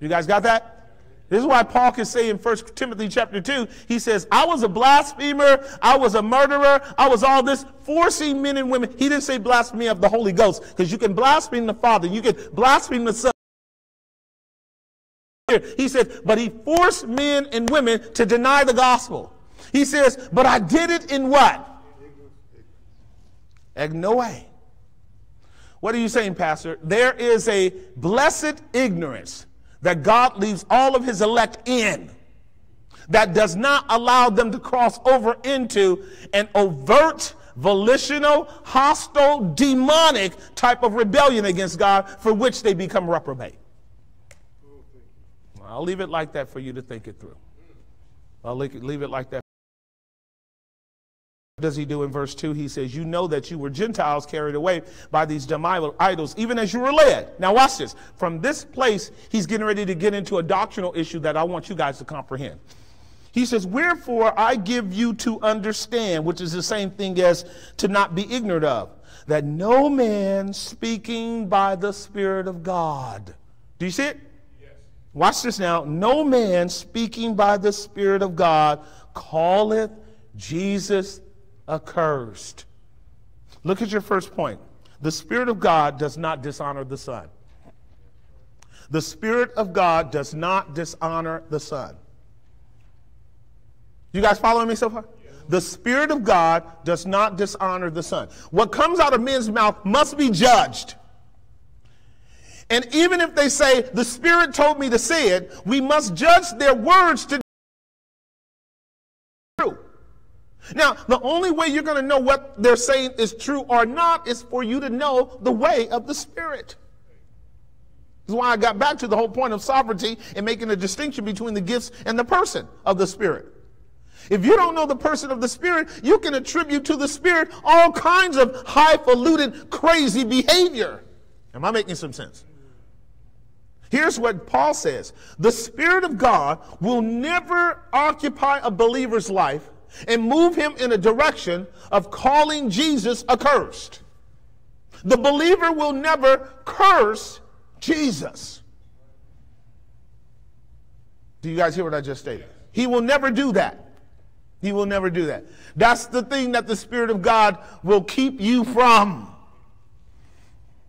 You guys got that? This is why Paul can say in 1 Timothy chapter 2, he says, I was a blasphemer, I was a murderer, I was all this, forcing men and women. He didn't say blasphemy of the Holy Ghost, because you can blaspheme the Father, you can blaspheme the Son. He said, but he forced men and women to deny the gospel. He says, but I did it in what? Ignoe. What are you saying, Pastor? There is a blessed ignorance that God leaves all of his elect in that does not allow them to cross over into an overt, volitional, hostile, demonic type of rebellion against God for which they become reprobate. I'll leave it like that for you to think it through. I'll leave it like that. What does he do in verse 2? He says, You know that you were Gentiles carried away by these dumb idols, even as you were led. Now, watch this. From this place, he's getting ready to get into a doctrinal issue that I want you guys to comprehend. He says, Wherefore I give you to understand, which is the same thing as to not be ignorant of, that no man speaking by the Spirit of God. Do you see it? Yes. Watch this now. No man speaking by the Spirit of God calleth Jesus accursed. Look at your first point. The Spirit of God does not dishonor the Son. The Spirit of God does not dishonor the Son. You guys following me so far? The Spirit of God does not dishonor the Son. What comes out of men's mouth must be judged. And even if they say, the Spirit told me to say it, we must judge their words to Now, the only way you're going to know what they're saying is true or not is for you to know the way of the Spirit. This is why I got back to the whole point of sovereignty and making a distinction between the gifts and the person of the Spirit. If you don't know the person of the Spirit, you can attribute to the Spirit all kinds of highfalutin, crazy behavior. Am I making some sense? Here's what Paul says The Spirit of God will never occupy a believer's life and move him in a direction of calling Jesus accursed. The believer will never curse Jesus. Do you guys hear what I just stated? He will never do that. He will never do that. That's the thing that the Spirit of God will keep you from.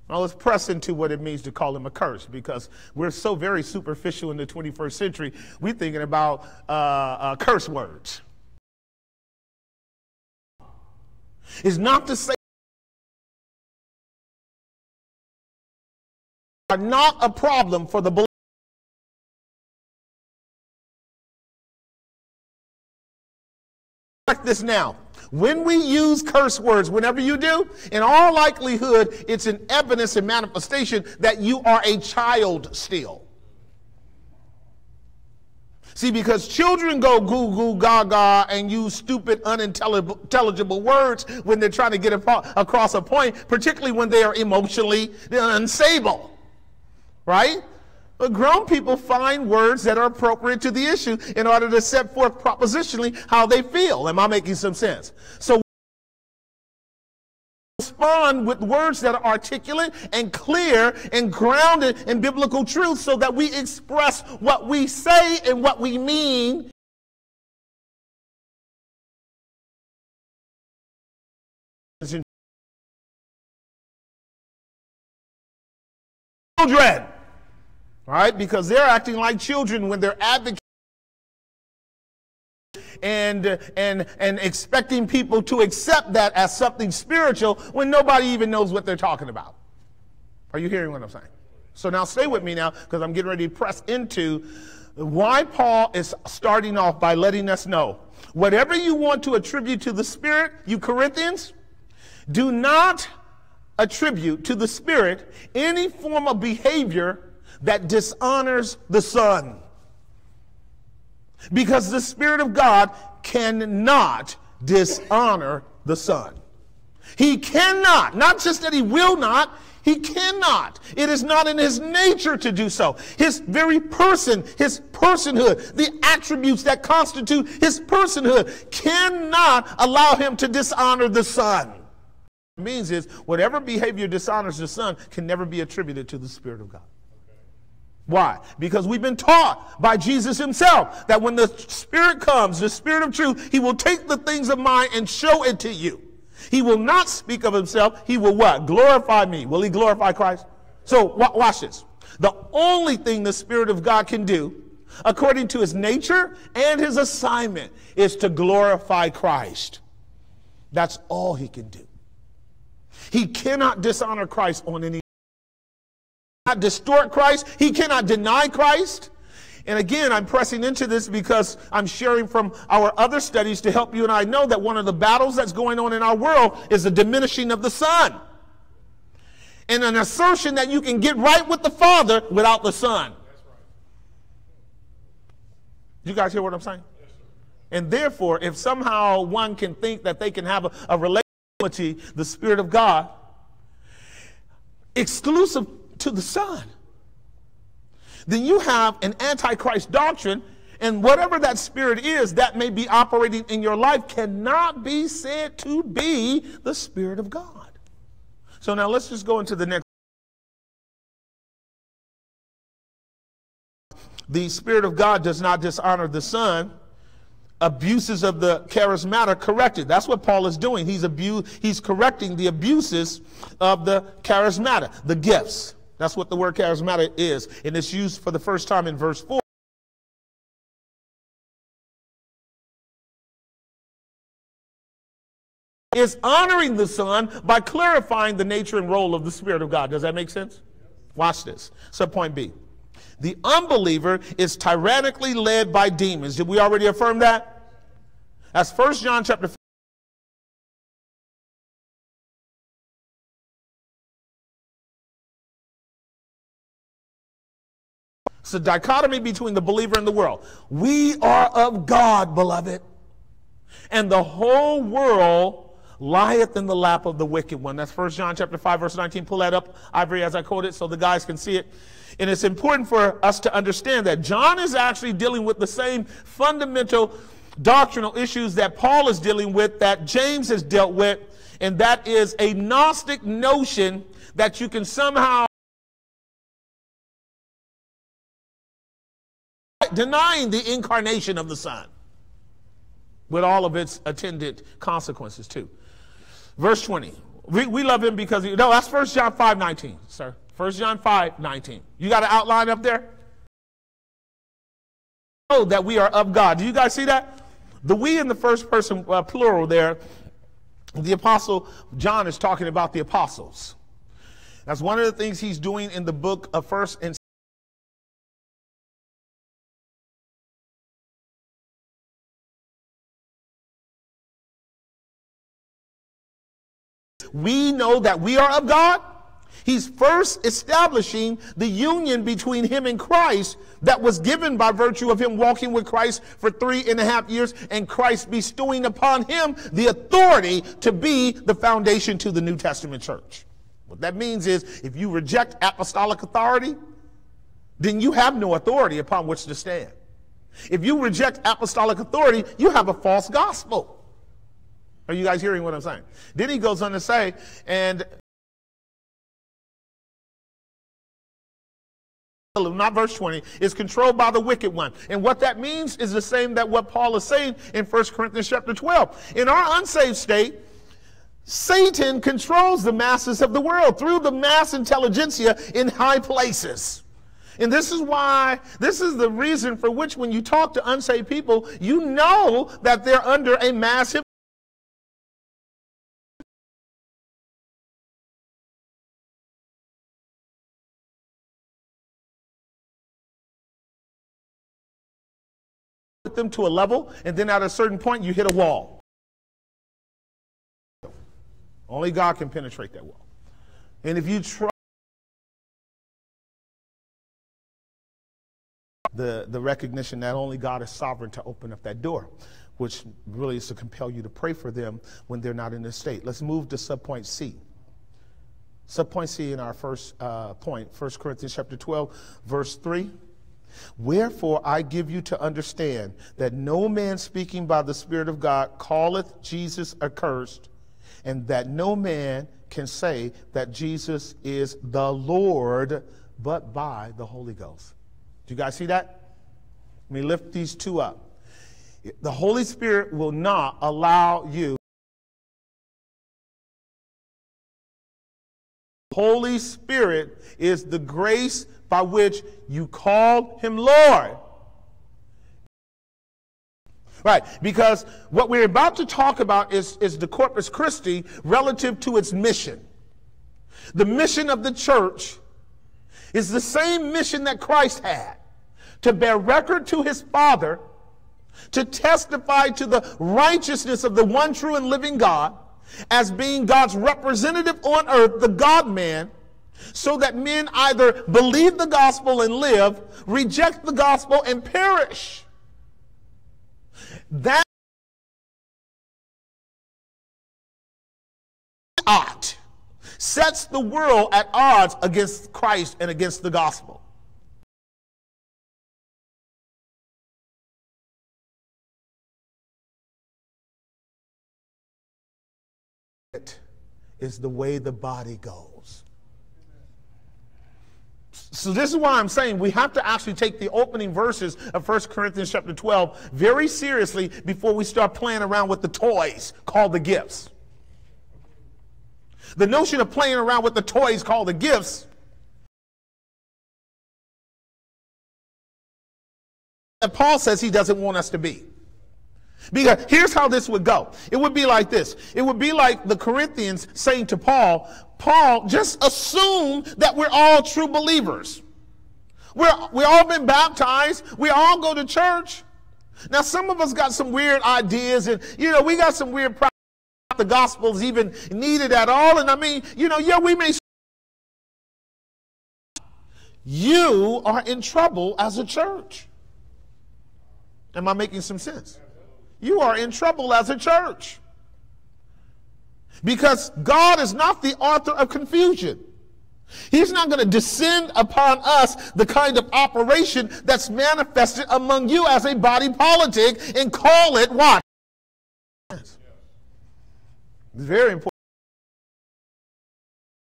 Now let's press into what it means to call him a curse because we're so very superficial in the 21st century. We're thinking about uh, uh, curse words. Is not to say are not a problem for the believer. This now. When we use curse words, whenever you do, in all likelihood, it's an evidence and manifestation that you are a child still. See, because children go goo goo gaga and use stupid, unintelligible words when they're trying to get across a point, particularly when they are emotionally unstable. Right? But grown people find words that are appropriate to the issue in order to set forth propositionally how they feel. Am I making some sense? So respond with words that are articulate and clear and grounded in biblical truth so that we express what we say and what we mean. Children, right? Because they're acting like children when they're advocating and, and, and expecting people to accept that as something spiritual when nobody even knows what they're talking about. Are you hearing what I'm saying? So now stay with me now because I'm getting ready to press into why Paul is starting off by letting us know whatever you want to attribute to the Spirit, you Corinthians, do not attribute to the Spirit any form of behavior that dishonors the Son. Because the Spirit of God cannot dishonor the Son. He cannot, not just that he will not, he cannot. It is not in his nature to do so. His very person, his personhood, the attributes that constitute his personhood cannot allow him to dishonor the Son. What it means is whatever behavior dishonors the Son can never be attributed to the Spirit of God. Why? Because we've been taught by Jesus himself that when the Spirit comes, the Spirit of truth, he will take the things of mine and show it to you. He will not speak of himself. He will what? Glorify me. Will he glorify Christ? So watch this. The only thing the Spirit of God can do, according to his nature and his assignment, is to glorify Christ. That's all he can do. He cannot dishonor Christ on any cannot distort Christ. He cannot deny Christ. And again, I'm pressing into this because I'm sharing from our other studies to help you and I know that one of the battles that's going on in our world is the diminishing of the Son. And an assertion that you can get right with the Father without the Son. You guys hear what I'm saying? And therefore, if somehow one can think that they can have a, a relationship, the Spirit of God, exclusive to the Son, then you have an antichrist doctrine, and whatever that spirit is that may be operating in your life cannot be said to be the Spirit of God. So now let's just go into the next. The Spirit of God does not dishonor the Son abuses of the charismatic corrected. That's what Paul is doing. He's abu- he's correcting the abuses of the charismatic, the gifts. That's what the word charismatic is. And it's used for the first time in verse 4. Is honoring the Son by clarifying the nature and role of the Spirit of God. Does that make sense? Watch this. So, point B. The unbeliever is tyrannically led by demons. Did we already affirm that? That's 1 John chapter 4. the dichotomy between the believer and the world. We are of God, beloved, and the whole world lieth in the lap of the wicked one. That's 1 John chapter 5, verse 19. Pull that up, Ivory, as I quote it, so the guys can see it. And it's important for us to understand that John is actually dealing with the same fundamental doctrinal issues that Paul is dealing with, that James has dealt with, and that is a Gnostic notion that you can somehow denying the incarnation of the Son with all of its attendant consequences, too. Verse 20. We, we love him because, he, no, that's 1 John 5 19, sir. 1 John 5 19. You got an outline up there? Know that we are of God. Do you guys see that? The we in the first person uh, plural there, the apostle John is talking about the apostles. That's one of the things he's doing in the book of 1st and we know that we are of God. He's first establishing the union between him and Christ that was given by virtue of him walking with Christ for three and a half years and Christ bestowing upon him the authority to be the foundation to the New Testament church. What that means is if you reject apostolic authority, then you have no authority upon which to stand. If you reject apostolic authority, you have a false gospel. Are you guys hearing what I'm saying? Then he goes on to say, and not verse 20, is controlled by the wicked one. And what that means is the same that what Paul is saying in 1 Corinthians chapter 12. In our unsaved state, Satan controls the masses of the world through the mass intelligentsia in high places. And this is why, this is the reason for which when you talk to unsaved people, you know that they're under a them to a level, and then at a certain point, you hit a wall. Only God can penetrate that wall. And if you try, the, the recognition that only God is sovereign to open up that door, which really is to compel you to pray for them when they're not in this state. Let's move to subpoint C. Subpoint C in our first uh, point, 1 Corinthians chapter 12, verse 3. Wherefore I give you to understand that no man speaking by the Spirit of God calleth Jesus accursed, and that no man can say that Jesus is the Lord but by the Holy Ghost. Do you guys see that? Let me lift these two up. The Holy Spirit will not allow you. Holy Spirit is the grace by which you called him Lord. Right, because what we're about to talk about is, is the Corpus Christi relative to its mission. The mission of the church is the same mission that Christ had to bear record to his Father, to testify to the righteousness of the one true and living God as being God's representative on earth, the God man, so that men either believe the gospel and live, reject the gospel and perish. That ought sets the world at odds against Christ and against the gospel. It is the way the body goes. So this is why I'm saying we have to actually take the opening verses of 1 Corinthians chapter 12 very seriously before we start playing around with the toys called the gifts. The notion of playing around with the toys called the gifts that Paul says he doesn't want us to be. Because here's how this would go. It would be like this. It would be like the Corinthians saying to Paul, Paul, just assume that we're all true believers. We're, we all been baptized. We all go to church. Now, some of us got some weird ideas and, you know, we got some weird problems. The gospel's even needed at all. And I mean, you know, yeah, we may. You are in trouble as a church. Am I making some sense? You are in trouble as a church. Because God is not the author of confusion. He's not going to descend upon us the kind of operation that's manifested among you as a body politic and call it what? It's very important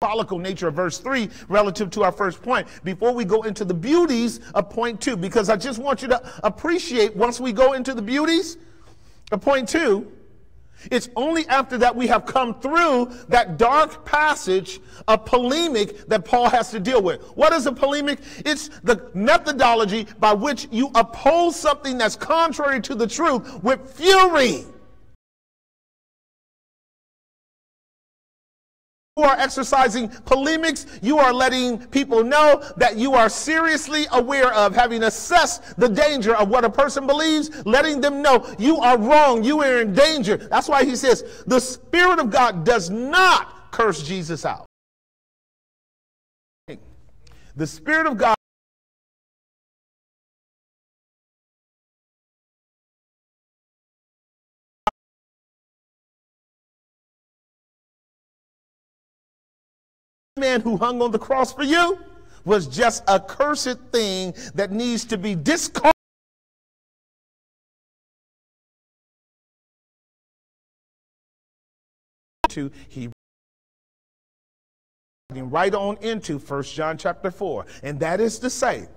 symbolical nature of verse 3 relative to our first point before we go into the beauties of point 2 because I just want you to appreciate once we go into the beauties of point 2 it's only after that we have come through that dark passage of polemic that Paul has to deal with. What is a polemic? It's the methodology by which you oppose something that's contrary to the truth with fury. Are exercising polemics. You are letting people know that you are seriously aware of having assessed the danger of what a person believes, letting them know you are wrong. You are in danger. That's why he says the Spirit of God does not curse Jesus out. The Spirit of God man who hung on the cross for you was just a cursed thing that needs to be discarded. To he right on into First John chapter 4. And that is to say,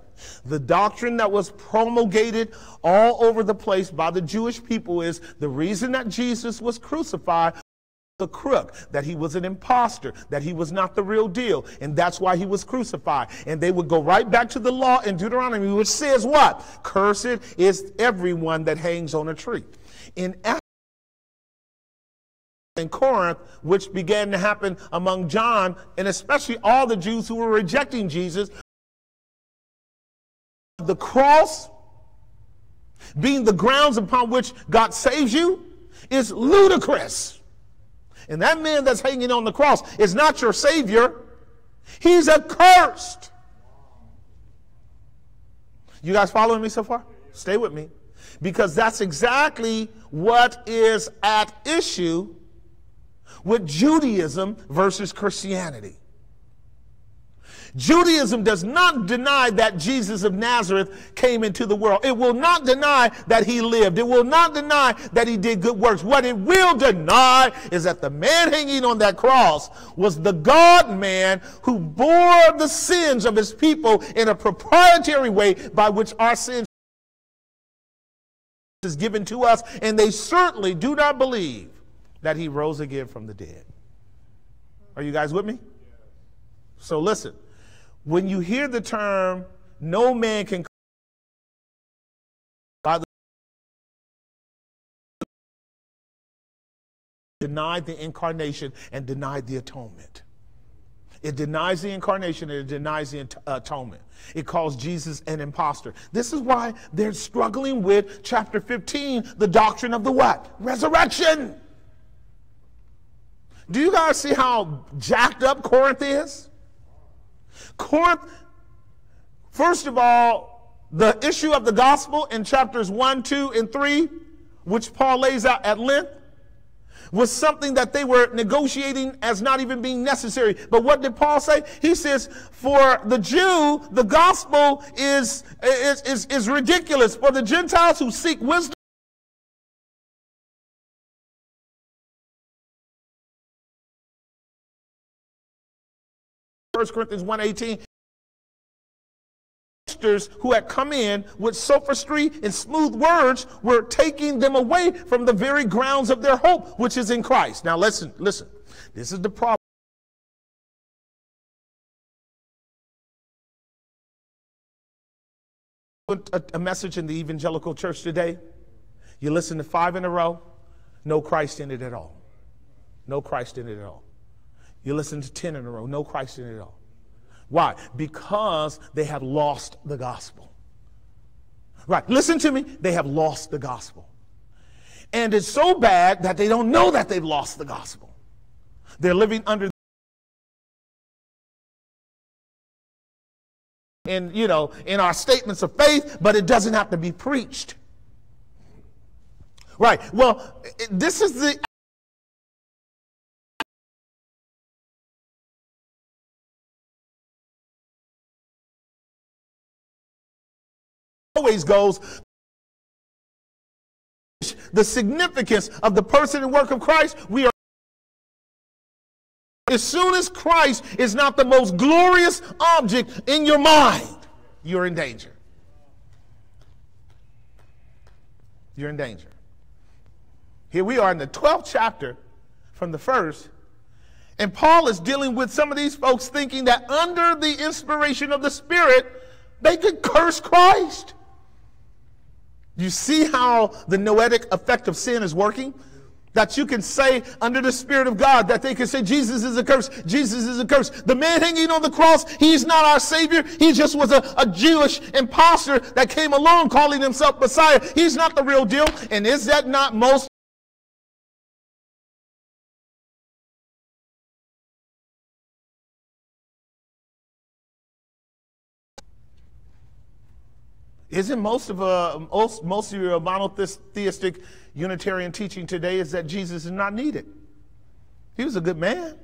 the doctrine that was promulgated all over the place by the Jewish people is the reason that Jesus was crucified a crook, that he was an impostor, that he was not the real deal, and that's why he was crucified. And they would go right back to the law in Deuteronomy, which says what? Cursed is everyone that hangs on a tree. In in Corinth, which began to happen among John, and especially all the Jews who were rejecting Jesus, the cross being the grounds upon which God saves you is ludicrous. And that man that's hanging on the cross is not your Savior, he's accursed. You guys following me so far? Stay with me. Because that's exactly what is at issue with Judaism versus Christianity. Judaism does not deny that Jesus of Nazareth came into the world. It will not deny that he lived. It will not deny that he did good works. What it will deny is that the man hanging on that cross was the God man who bore the sins of his people in a proprietary way by which our sins is given to us. And they certainly do not believe that he rose again from the dead. Are you guys with me? So listen, when you hear the term, no man can by the denied the incarnation and denied the atonement. It denies the incarnation and it denies the atonement. It calls Jesus an impostor. This is why they're struggling with chapter 15, the doctrine of the what? Resurrection. Do you guys see how jacked up Corinth is? Corinth, first of all, the issue of the gospel in chapters 1, 2, and 3, which Paul lays out at length, was something that they were negotiating as not even being necessary. But what did Paul say? He says, for the Jew, the gospel is, is, is, is ridiculous. For the Gentiles who seek wisdom, 1 Corinthians 1.18, who had come in with sophistry and smooth words were taking them away from the very grounds of their hope, which is in Christ. Now listen, listen. This is the problem. A, a message in the evangelical church today. You listen to five in a row, no Christ in it at all. No Christ in it at all. You listen to 10 in a row, no Christ in it at all. Why? Because they have lost the gospel. Right, listen to me. They have lost the gospel. And it's so bad that they don't know that they've lost the gospel. They're living under in you know in our statements of faith but it doesn't have to be preached right well this is the always goes the significance of the person and work of Christ, we are as soon as Christ is not the most glorious object in your mind, you're in danger. You're in danger. Here we are in the 12th chapter from the first, and Paul is dealing with some of these folks thinking that under the inspiration of the Spirit, they could curse Christ. You see how the noetic effect of sin is working? That you can say under the Spirit of God that they can say Jesus is a curse, Jesus is a curse. The man hanging on the cross, he's not our Savior. He just was a, a Jewish impostor that came along calling himself Messiah. He's not the real deal. And is that not most Isn't most of uh, most, most of your monotheistic Unitarian teaching today is that Jesus is not needed? He was a good man,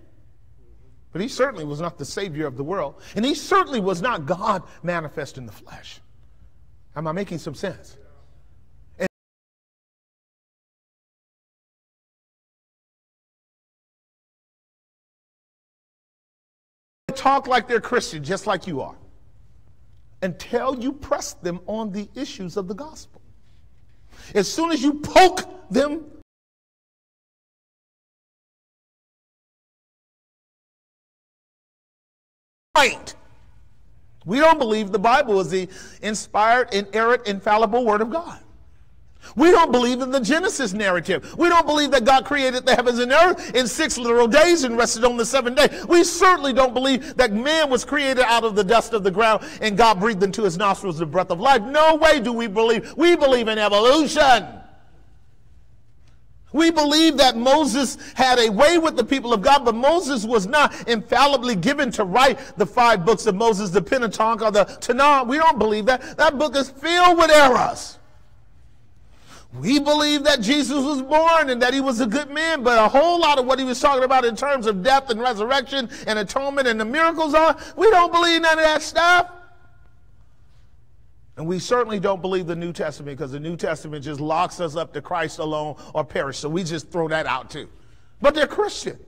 but he certainly was not the Savior of the world, and he certainly was not God manifest in the flesh. Am I making some sense? Talk like they're Christian, just like you are until you press them on the issues of the gospel. As soon as you poke them, right. We don't believe the Bible is the inspired, inerrant, infallible Word of God. We don't believe in the Genesis narrative. We don't believe that God created the heavens and earth in six literal days and rested on the seventh day. We certainly don't believe that man was created out of the dust of the ground and God breathed into his nostrils the breath of life. No way do we believe. We believe in evolution. We believe that Moses had a way with the people of God, but Moses was not infallibly given to write the five books of Moses, the Pentateuch or the Tanakh. We don't believe that. That book is filled with errors. We believe that Jesus was born and that he was a good man, but a whole lot of what he was talking about in terms of death and resurrection and atonement and the miracles are, we don't believe none of that stuff. And we certainly don't believe the New Testament because the New Testament just locks us up to Christ alone or perish. So we just throw that out too. But they're Christian.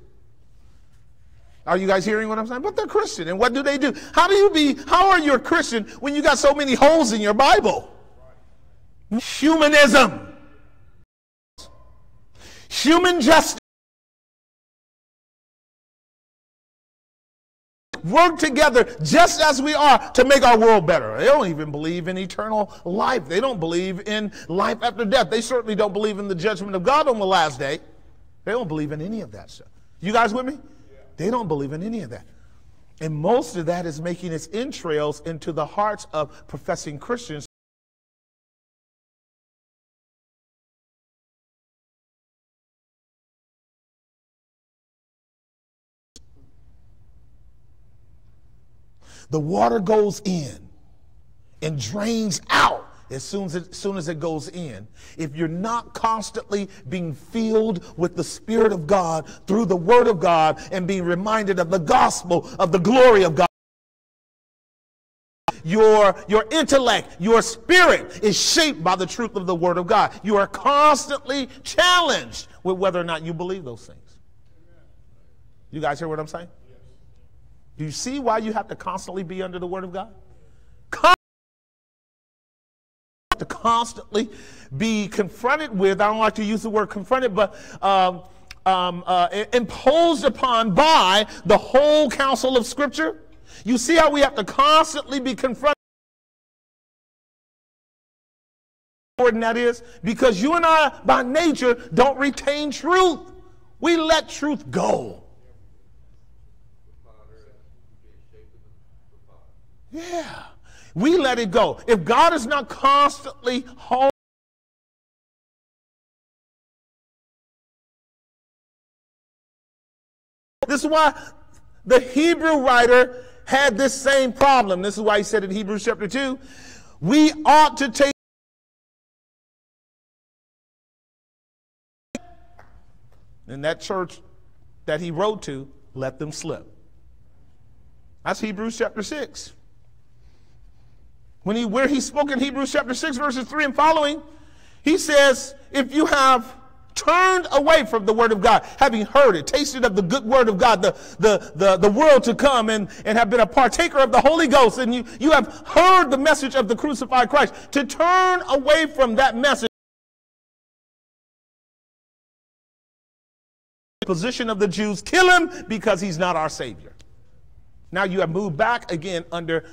Are you guys hearing what I'm saying? But they're Christian. And what do they do? How do you be, how are you a Christian when you got so many holes in your Bible? Humanism human justice. Work together just as we are to make our world better. They don't even believe in eternal life. They don't believe in life after death. They certainly don't believe in the judgment of God on the last day. They don't believe in any of that stuff. You guys with me? They don't believe in any of that. And most of that is making its entrails into the hearts of professing Christians The water goes in and drains out as soon as, it, as soon as it goes in. If you're not constantly being filled with the Spirit of God through the Word of God and being reminded of the gospel of the glory of God, your, your intellect, your spirit is shaped by the truth of the Word of God. You are constantly challenged with whether or not you believe those things. You guys hear what I'm saying? Do you see why you have to constantly be under the Word of God? To constantly be confronted with, I don't like to use the word confronted, but um, um, uh, imposed upon by the whole counsel of Scripture. You see how we have to constantly be confronted. important that is because you and I by nature don't retain truth. We let truth go. Yeah. We let it go. If God is not constantly holding, this is why the Hebrew writer had this same problem. This is why he said in Hebrews chapter 2, we ought to take in that church that he wrote to, let them slip. That's Hebrews chapter 6. When he, where he spoke in Hebrews chapter 6, verses 3 and following, he says, if you have turned away from the word of God, having heard it, tasted of the good word of God, the, the, the, the world to come, and, and have been a partaker of the Holy Ghost, and you, you have heard the message of the crucified Christ, to turn away from that message. Position of the Jews, kill him because he's not our Savior. Now you have moved back again under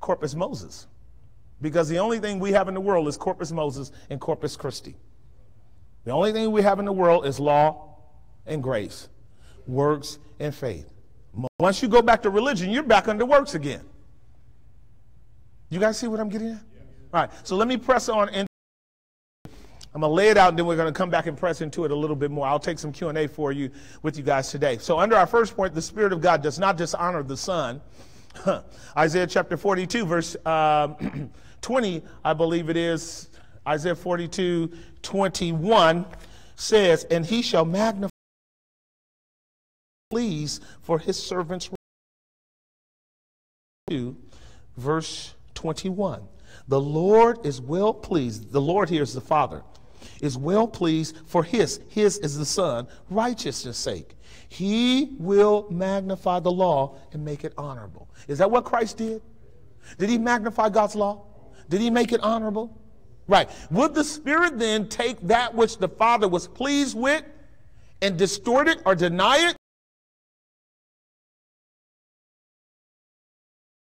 Corpus Moses. Because the only thing we have in the world is Corpus Moses and Corpus Christi. The only thing we have in the world is law and grace, works and faith. Once you go back to religion, you're back under works again. You guys see what I'm getting at? All right, so let me press on. In. I'm gonna lay it out, and then we're gonna come back and press into it a little bit more. I'll take some Q and A for you with you guys today. So, under our first point, the Spirit of God does not dishonor the Son. Isaiah chapter 42, verse. Um, 20, I believe it is, Isaiah 42, 21 says, And he shall magnify please for his servants. Verse 21. The Lord is well pleased. The Lord here is the Father, is well pleased for his, his is the Son, righteousness' sake. He will magnify the law and make it honorable. Is that what Christ did? Did he magnify God's law? Did he make it honorable? Right. Would the Spirit then take that which the Father was pleased with and distort it or deny it?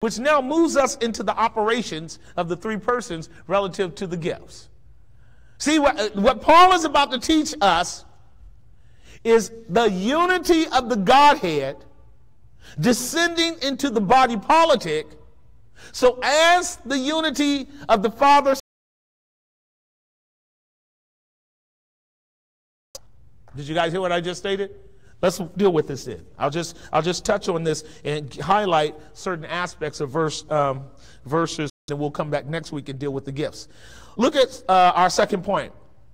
Which now moves us into the operations of the three persons relative to the gifts. See, what, uh, what Paul is about to teach us is the unity of the Godhead descending into the body politic. So, as the unity of the Father, did you guys hear what I just stated? Let's deal with this then. I'll just I'll just touch on this and highlight certain aspects of verse um, verses, and we'll come back next week and deal with the gifts. Look at uh, our second point.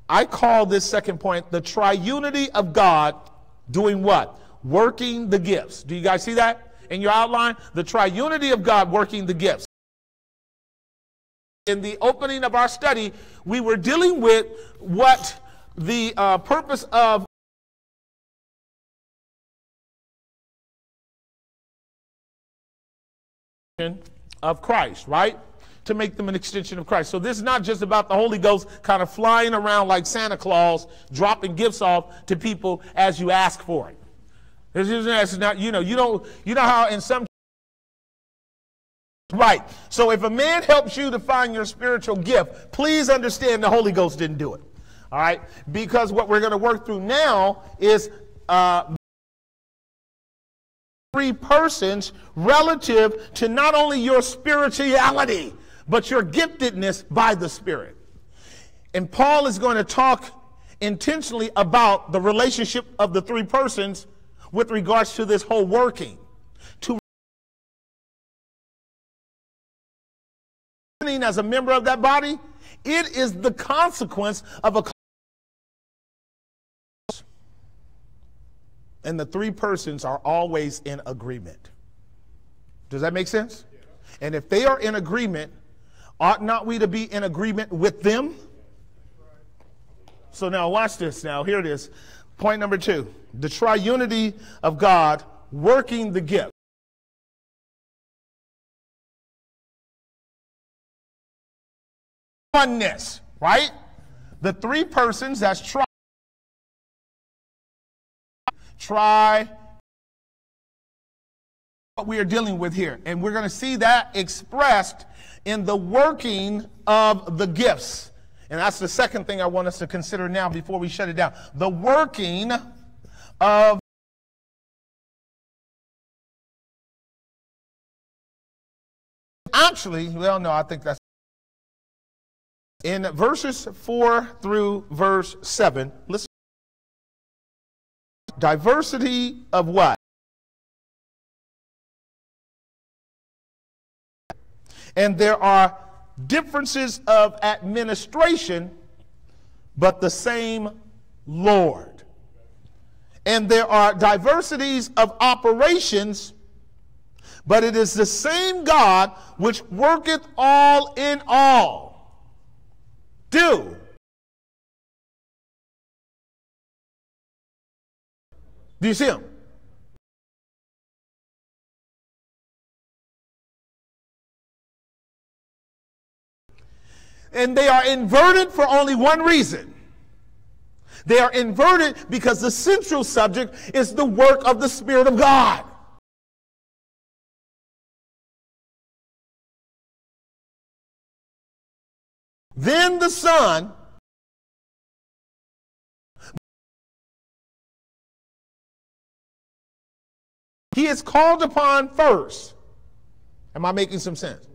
I call this second point the triunity of God doing what? Working the gifts. Do you guys see that in your outline? The triunity of God working the gifts. In the opening of our study, we were dealing with what the uh, purpose of of Christ, right? To make them an extension of Christ. So this is not just about the Holy Ghost kind of flying around like Santa Claus, dropping gifts off to people as you ask for it. This is not, you know, you don't, you know how in some Right. So if a man helps you to find your spiritual gift, please understand the Holy Ghost didn't do it. All right? Because what we're going to work through now is uh, three persons relative to not only your spirituality, but your giftedness by the Spirit. And Paul is going to talk intentionally about the relationship of the three persons with regards to this whole working. To as a member of that body, it is the consequence of a and the three persons are always in agreement. Does that make sense? And if they are in agreement, ought not we to be in agreement with them? So now watch this now. Here it is. Point number two. The triunity of God working the gift. Oneness, right? The three persons that's tri try what we are dealing with here. And we're going to see that expressed in the working of the gifts. And that's the second thing I want us to consider now before we shut it down. The working of Actually, well, no, I think that's in verses 4 through verse 7. Listen diversity of what? And there are differences of administration, but the same Lord. And there are diversities of operations, but it is the same God which worketh all in all. Do Do you see them? And they are inverted for only one reason. They are inverted because the central subject is the work of the Spirit of God. Then the Son He is called upon first. Am I making some sense?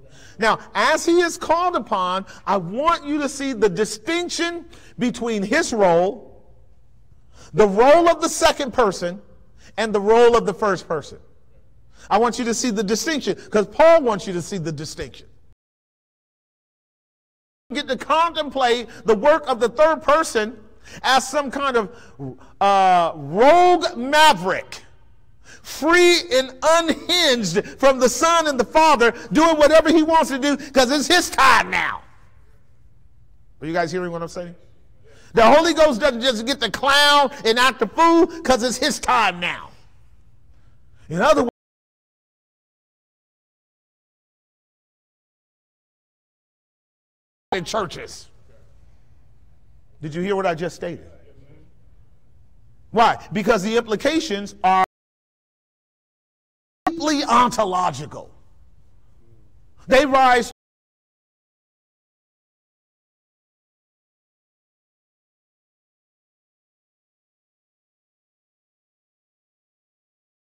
Now, as he is called upon, I want you to see the distinction between his role, the role of the second person, and the role of the first person. I want you to see the distinction because Paul wants you to see the distinction. Get to contemplate the work of the third person as some kind of uh, rogue maverick free and unhinged from the Son and the Father, doing whatever he wants to do because it's his time now. Are you guys hearing what I'm saying? The Holy Ghost doesn't just get to clown and act the fool because it's his time now. In other words, in churches. Did you hear what I just stated? Why? Because the implications are deeply ontological. They rise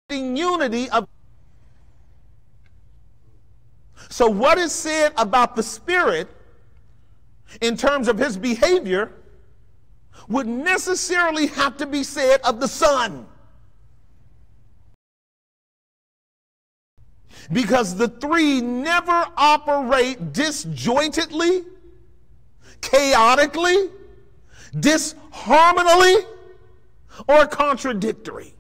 unity of so what is said about the spirit in terms of his behavior would necessarily have to be said of the son Because the three never operate disjointedly, chaotically, disharmoniously, or contradictory.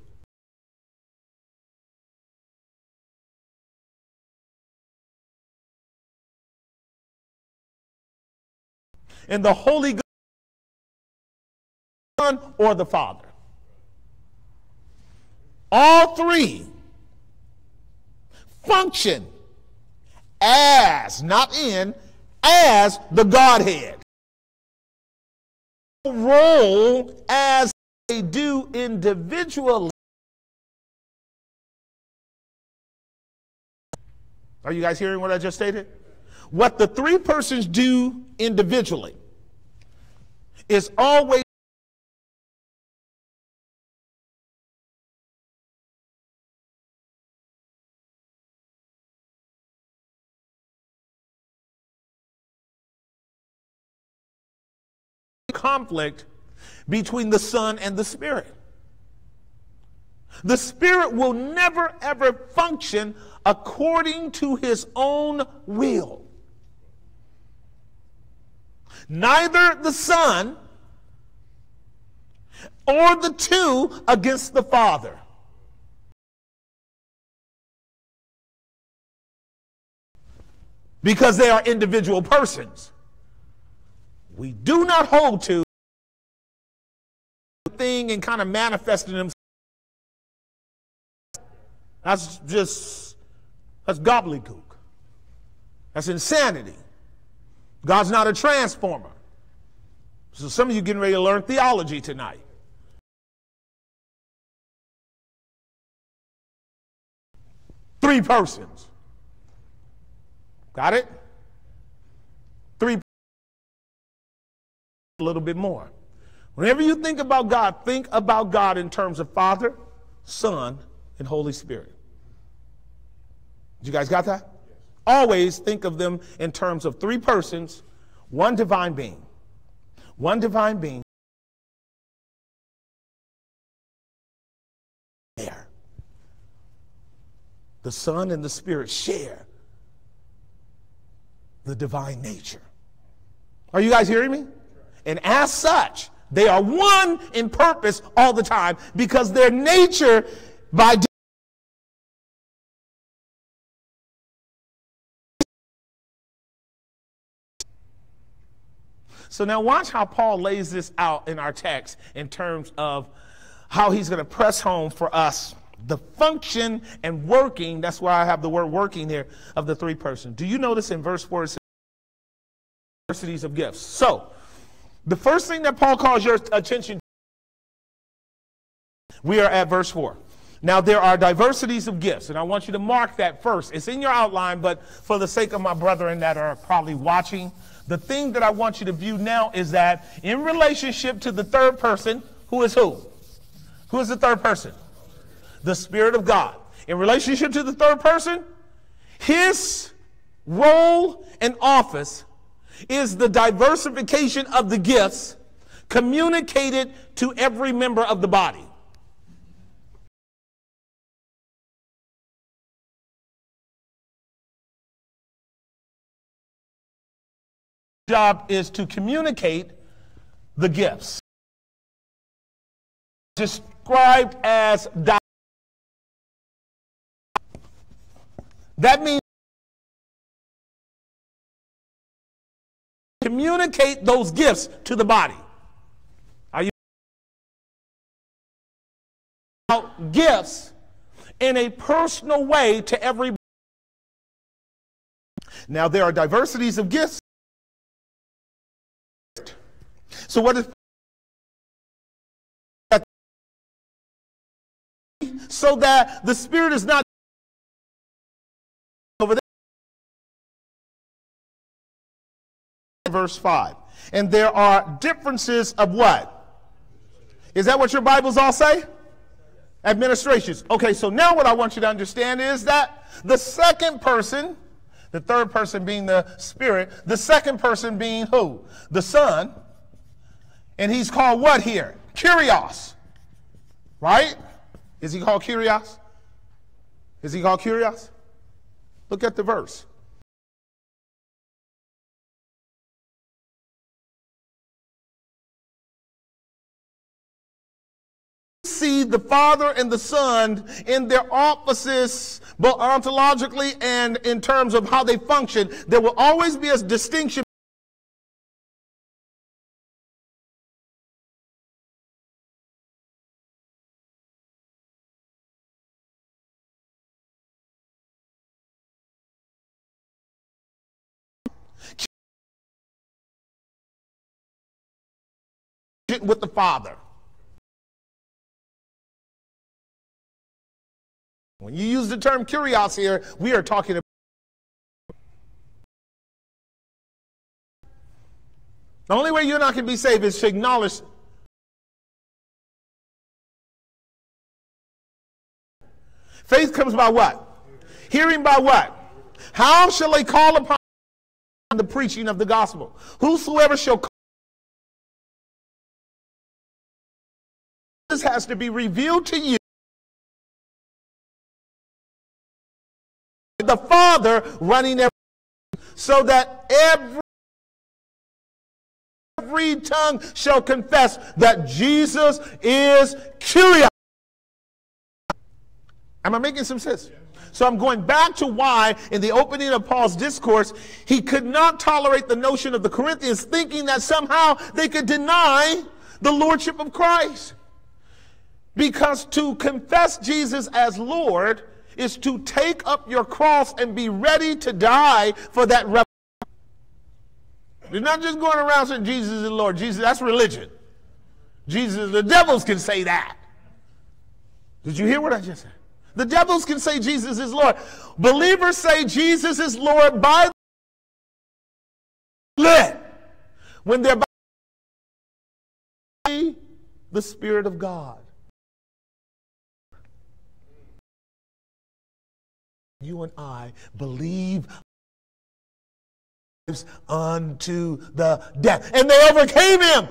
And the Holy Son or the Father. All three function as, not in, as the Godhead. Role as they do individually. Are you guys hearing what I just stated? What the three persons do individually is always conflict between the Son and the Spirit. The Spirit will never ever function according to his own will. Neither the Son or the two against the Father. Because they are individual persons. We do not hold to the thing and kind of manifesting them. That's just, that's gobbledygook. That's insanity. God's not a transformer. So some of you getting ready to learn theology tonight. Three persons. Got it? Little bit more. Whenever you think about God, think about God in terms of Father, Son, and Holy Spirit. You guys got that? Always think of them in terms of three persons, one divine being. One divine being. The Son and the Spirit share the divine nature. Are you guys hearing me? And as such, they are one in purpose all the time because their nature by So now watch how Paul lays this out in our text in terms of how he's going to press home for us the function and working, that's why I have the word working here, of the three persons. Do you notice in verse 4 it says diversities of gifts? So the first thing that Paul calls your attention to, we are at verse 4. Now, there are diversities of gifts, and I want you to mark that first. It's in your outline, but for the sake of my brethren that are probably watching, the thing that I want you to view now is that in relationship to the third person, who is who? Who is the third person? The Spirit of God. In relationship to the third person, his role and office is the diversification of the gifts communicated to every member of the body. job is to communicate the gifts. Described as that means communicate those gifts to the body. Are you gifts in a personal way to every now there are diversities of gifts so what is so that the spirit is not verse 5. And there are differences of what? Is that what your Bibles all say? Administrations. Okay, so now what I want you to understand is that the second person, the third person being the Spirit, the second person being who? The Son. And he's called what here? Kyrios. Right? Is he called Kyrios? Is he called Kyrios? Look at the verse. See the Father and the Son in their offices, both ontologically and in terms of how they function, there will always be a distinction. with the Father. When you use the term kurios here, we are talking about. The only way you're not going to be saved is to acknowledge. Faith comes by what? Hearing by what? How shall they call upon the preaching of the gospel? Whosoever shall call. This has to be revealed to you. The Father running every so that every every tongue shall confess that Jesus is Kyrios. Am I making some sense? So I'm going back to why, in the opening of Paul's discourse, he could not tolerate the notion of the Corinthians thinking that somehow they could deny the lordship of Christ. Because to confess Jesus as Lord is to take up your cross and be ready to die for that revelation. You're not just going around saying Jesus is the Lord. Jesus, that's religion. Jesus, the devils can say that. Did you hear what I just said? The devils can say Jesus is Lord. Believers say Jesus is Lord by the when they're by the Spirit of God. You and I believe unto the death. And they overcame him.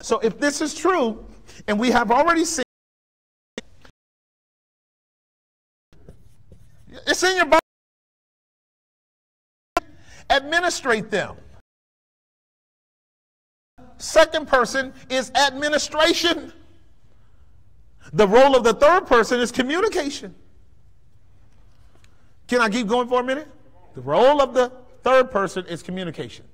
So if this is true, and we have already seen it's in your Bible. Administrate them. Second person is administration. The role of the third person is communication. Can I keep going for a minute? The role of the third person is communication.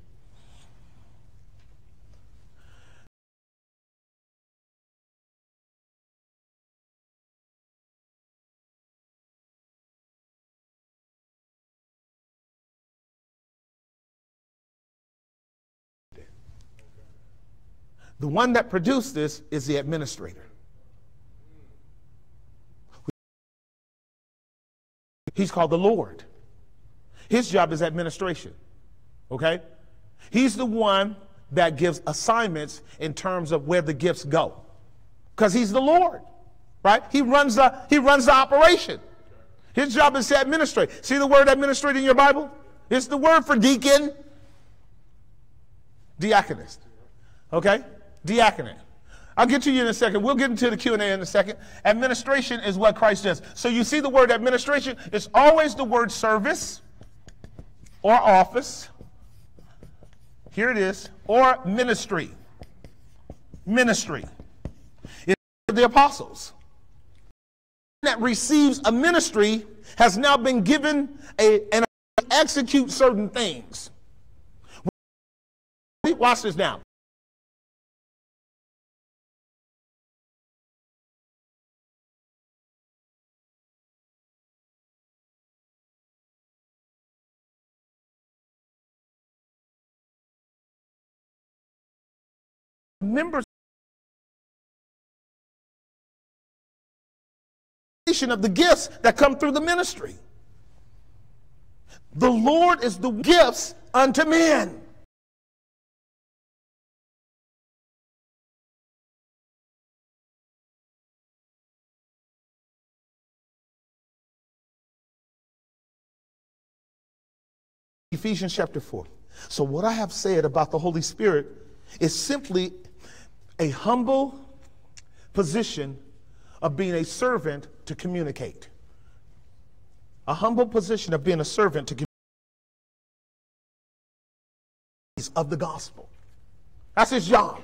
The one that produced this is the administrator. He's called the Lord. His job is administration. Okay? He's the one that gives assignments in terms of where the gifts go. Because he's the Lord. Right? He runs the he runs the operation. His job is to administrate. See the word administrate in your Bible? It's the word for deacon. Diaconist. Okay? Diaconate. I'll get to you in a second. We'll get into the Q&A in a second. Administration is what Christ does. So you see the word administration, it's always the word service or office. Here it is. Or ministry. Ministry. It's the apostles. That receives a ministry has now been given a, and execute certain things. Watch this now. members of the gifts that come through the ministry. The Lord is the gifts unto men. Ephesians chapter 4. So, what I have said about the Holy Spirit is simply a humble position of being a servant to communicate. A humble position of being a servant to communicate of the gospel. That's his job.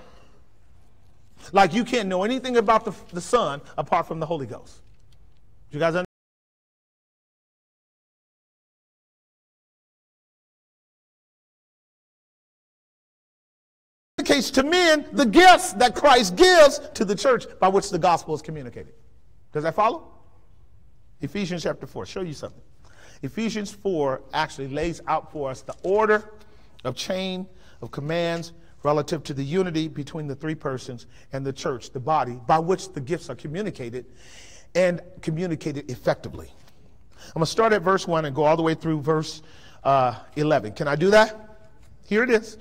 Like you can't know anything about the, the Son apart from the Holy Ghost. You guys understand? Communicates to men the gifts that Christ gives to the church by which the gospel is communicated. Does that follow? Ephesians chapter 4, show you something. Ephesians 4 actually lays out for us the order of chain of commands relative to the unity between the three persons and the church, the body, by which the gifts are communicated and communicated effectively. I'm going to start at verse 1 and go all the way through verse uh, 11. Can I do that? Here it is.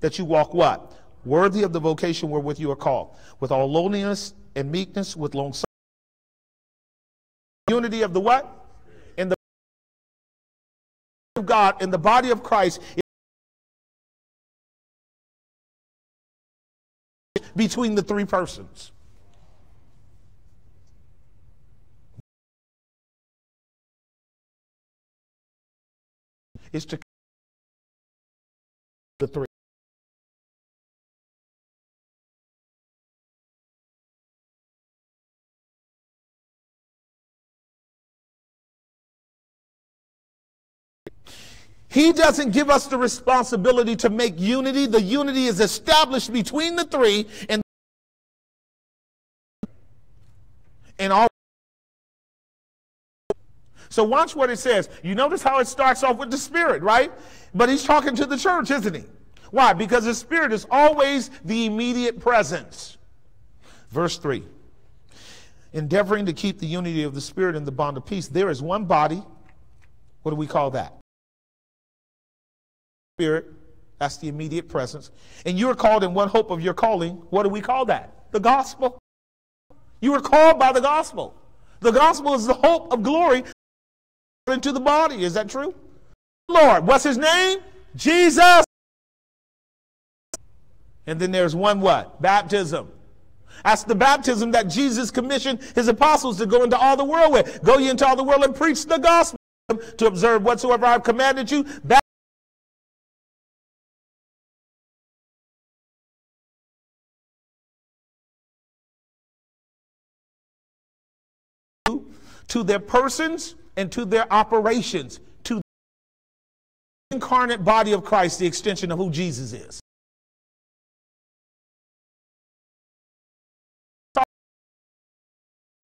That you walk what? Worthy of the vocation wherewith you are called, with all lowliness and meekness, with long suffering. Unity of the what? In the of God, in the body of Christ, between the three persons. Is to the three. He doesn't give us the responsibility to make unity. The unity is established between the three and and all so watch what it says. You notice how it starts off with the Spirit, right? But he's talking to the church, isn't he? Why? Because the Spirit is always the immediate presence. Verse 3 Endeavoring to keep the unity of the Spirit in the bond of peace. There is one body. What do we call that? Spirit. That's the immediate presence. And you are called in one hope of your calling. What do we call that? The gospel. You were called by the gospel. The gospel is the hope of glory into the body. Is that true? Lord, what's his name? Jesus. And then there's one what? Baptism. That's the baptism that Jesus commissioned his apostles to go into all the world with. Go ye into all the world and preach the gospel to observe whatsoever I've commanded you. To their persons and to their operations, to the incarnate body of Christ, the extension of who Jesus is.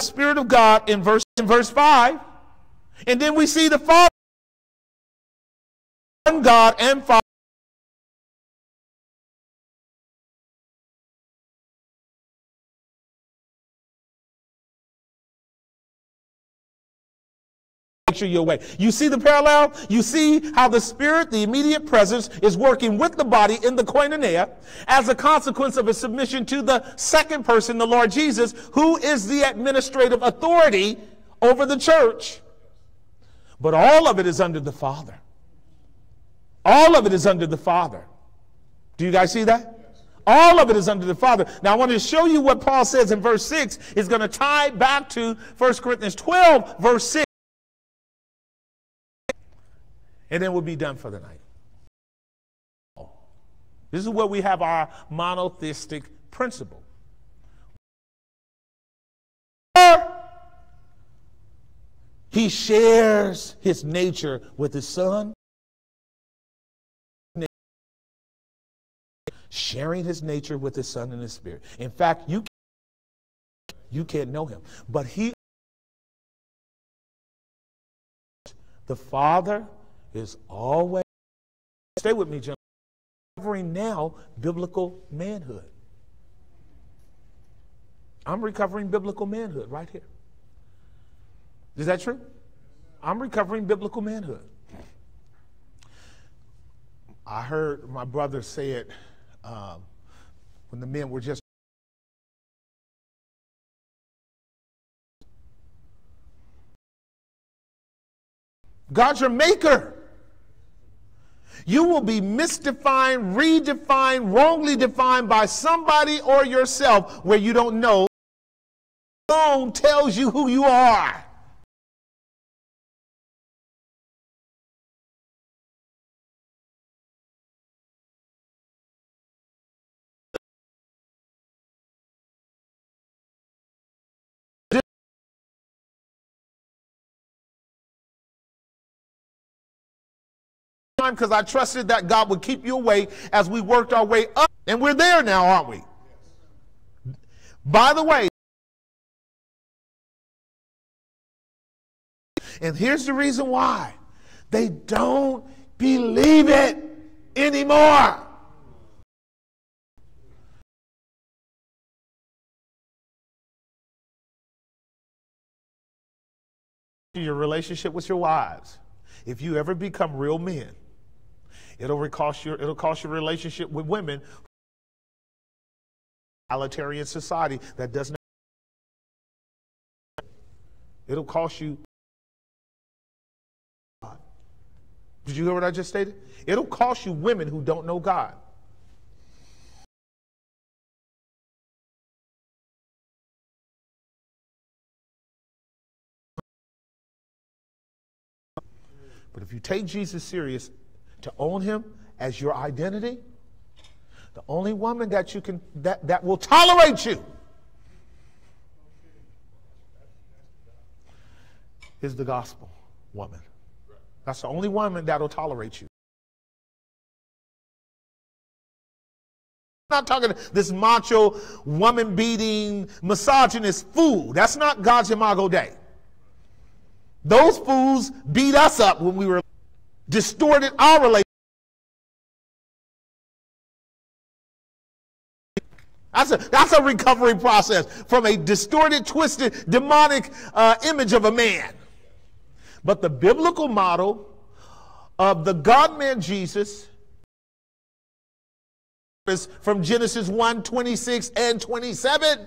Spirit of God in verse in verse 5. And then we see the Father, God and Father. Your way. You see the parallel? You see how the Spirit, the immediate presence, is working with the body in the koinonia as a consequence of a submission to the second person, the Lord Jesus, who is the administrative authority over the church. But all of it is under the Father. All of it is under the Father. Do you guys see that? All of it is under the Father. Now, I want to show you what Paul says in verse 6 is going to tie back to 1 Corinthians 12, verse 6. And then we'll be done for the night. This is where we have our monotheistic principle. He shares his nature with his son, sharing his nature with his son and his spirit. In fact, you you can't know him, but he the Father is always, stay with me, gentlemen, recovering now biblical manhood. I'm recovering biblical manhood right here. Is that true? I'm recovering biblical manhood. I heard my brother say it um, when the men were just God's your maker. You will be misdefined, redefined, wrongly defined by somebody or yourself where you don't know. Alone tells you who you are. Because I trusted that God would keep you away as we worked our way up. And we're there now, aren't we? By the way, and here's the reason why they don't believe it anymore. Your relationship with your wives. If you ever become real men, It'll cost your it'll cost your relationship with women. Egalitarian society that doesn't. It'll cost you. God. Did you hear what I just stated? It'll cost you women who don't know God. But if you take Jesus serious, to own him as your identity, the only woman that you can that, that will tolerate you is the gospel woman. That's the only woman that'll tolerate you. I'm not talking this macho, woman beating, misogynist fool. That's not God's Imago Dei. Those fools beat us up when we were distorted our relationship. That's a, that's a recovery process from a distorted, twisted, demonic uh, image of a man. But the biblical model of the God man Jesus is from Genesis 1 26 and 27.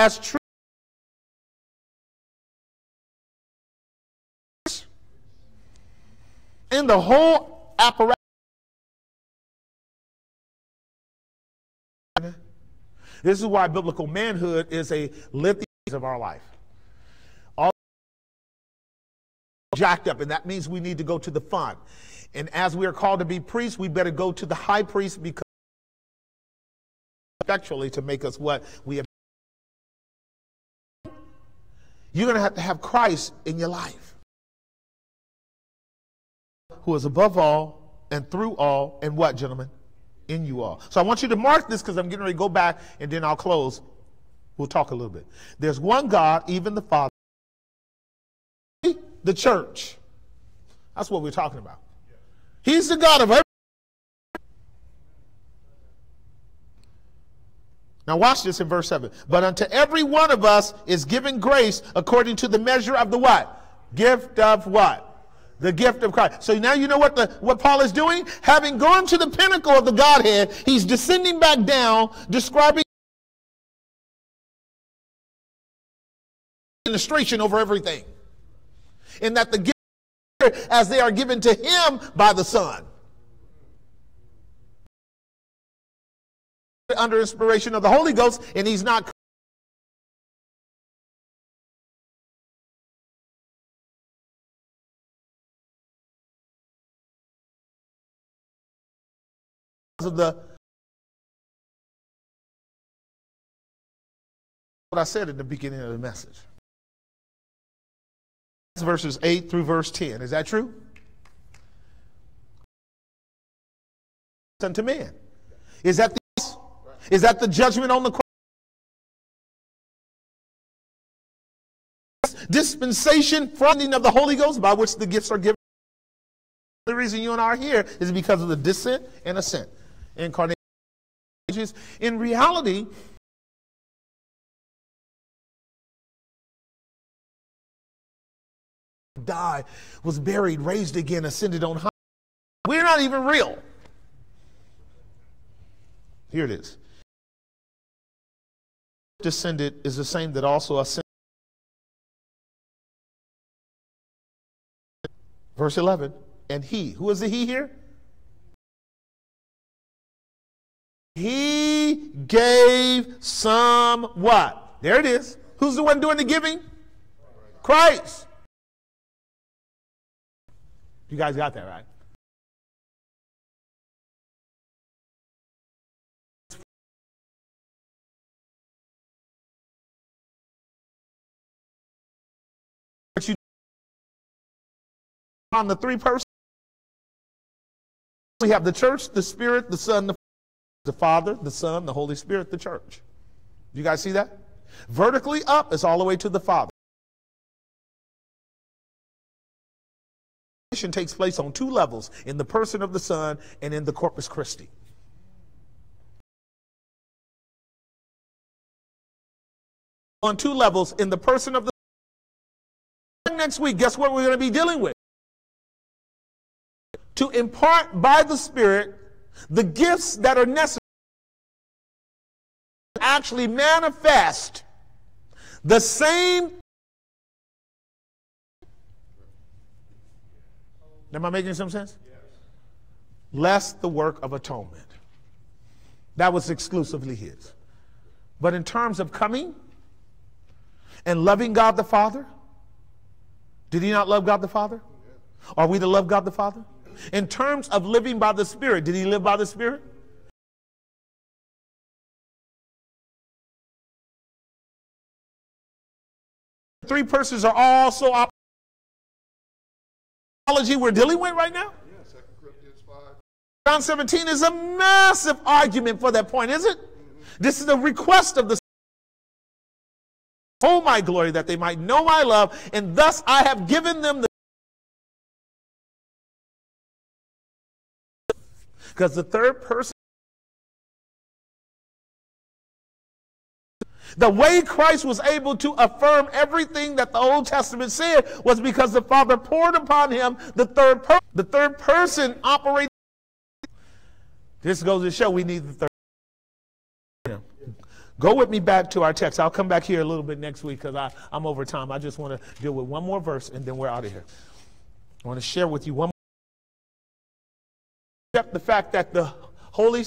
As true. In the whole apparatus. This is why biblical manhood is a lithium of our life. All jacked up, and that means we need to go to the fun. And as we are called to be priests, we better go to the high priest because effectually to make us what we have. You're going to have to have Christ in your life, who is above all and through all, and what, gentlemen? In you all. So I want you to mark this because I'm getting ready to go back and then I'll close. We'll talk a little bit. There's one God, even the Father, the church. That's what we're talking about. He's the God of everything. Now watch this in verse 7. But unto every one of us is given grace according to the measure of the what? Gift of what? The gift of Christ. So now you know what the what Paul is doing? Having gone to the pinnacle of the Godhead, he's descending back down, describing administration over everything. And that the gift as they are given to him by the Son. Under inspiration of the Holy Ghost, and he's not. of the what I said in the beginning of the message. Verses 8 through verse 10. Is that true? Unto man. Is that the is that the judgment on the cross? Dispensation, funding of the Holy Ghost by which the gifts are given. The reason you and I are here is because of the descent and ascent. Incarnation. In reality, died, was buried, raised again, ascended on high. We're not even real. Here it is. Descended is the same that also ascended. Verse 11. And he, who is the he here? He gave some what? There it is. Who's the one doing the giving? Christ. You guys got that right. On the three persons. We have the church, the spirit, the son, the, the father, the son, the Holy Spirit, the church. You guys see that? Vertically up is all the way to the father. Mission takes place on two levels in the person of the son and in the corpus christi on two levels in the person of the next week guess what we're going to be dealing with to impart by the spirit the gifts that are necessary to actually manifest the same Am I making some sense? Yes. Less the work of atonement. That was exclusively his. But in terms of coming and loving God the Father, did he not love God the Father? Are we to love God the Father? In terms of living by the Spirit, did he live by the Spirit? Three persons are also we're dealing with right now? Yeah, 2 Corinthians 5. John 17 is a massive argument for that point, is it? This is a request of the Oh my glory, that they might know my love, and thus I have given them the because the third person The way Christ was able to affirm everything that the Old Testament said was because the Father poured upon him the third person. The third person operated. This goes to show we need the third. Go with me back to our text. I'll come back here a little bit next week because I'm over time. I just want to deal with one more verse and then we're out of here. I want to share with you one The fact that the Holy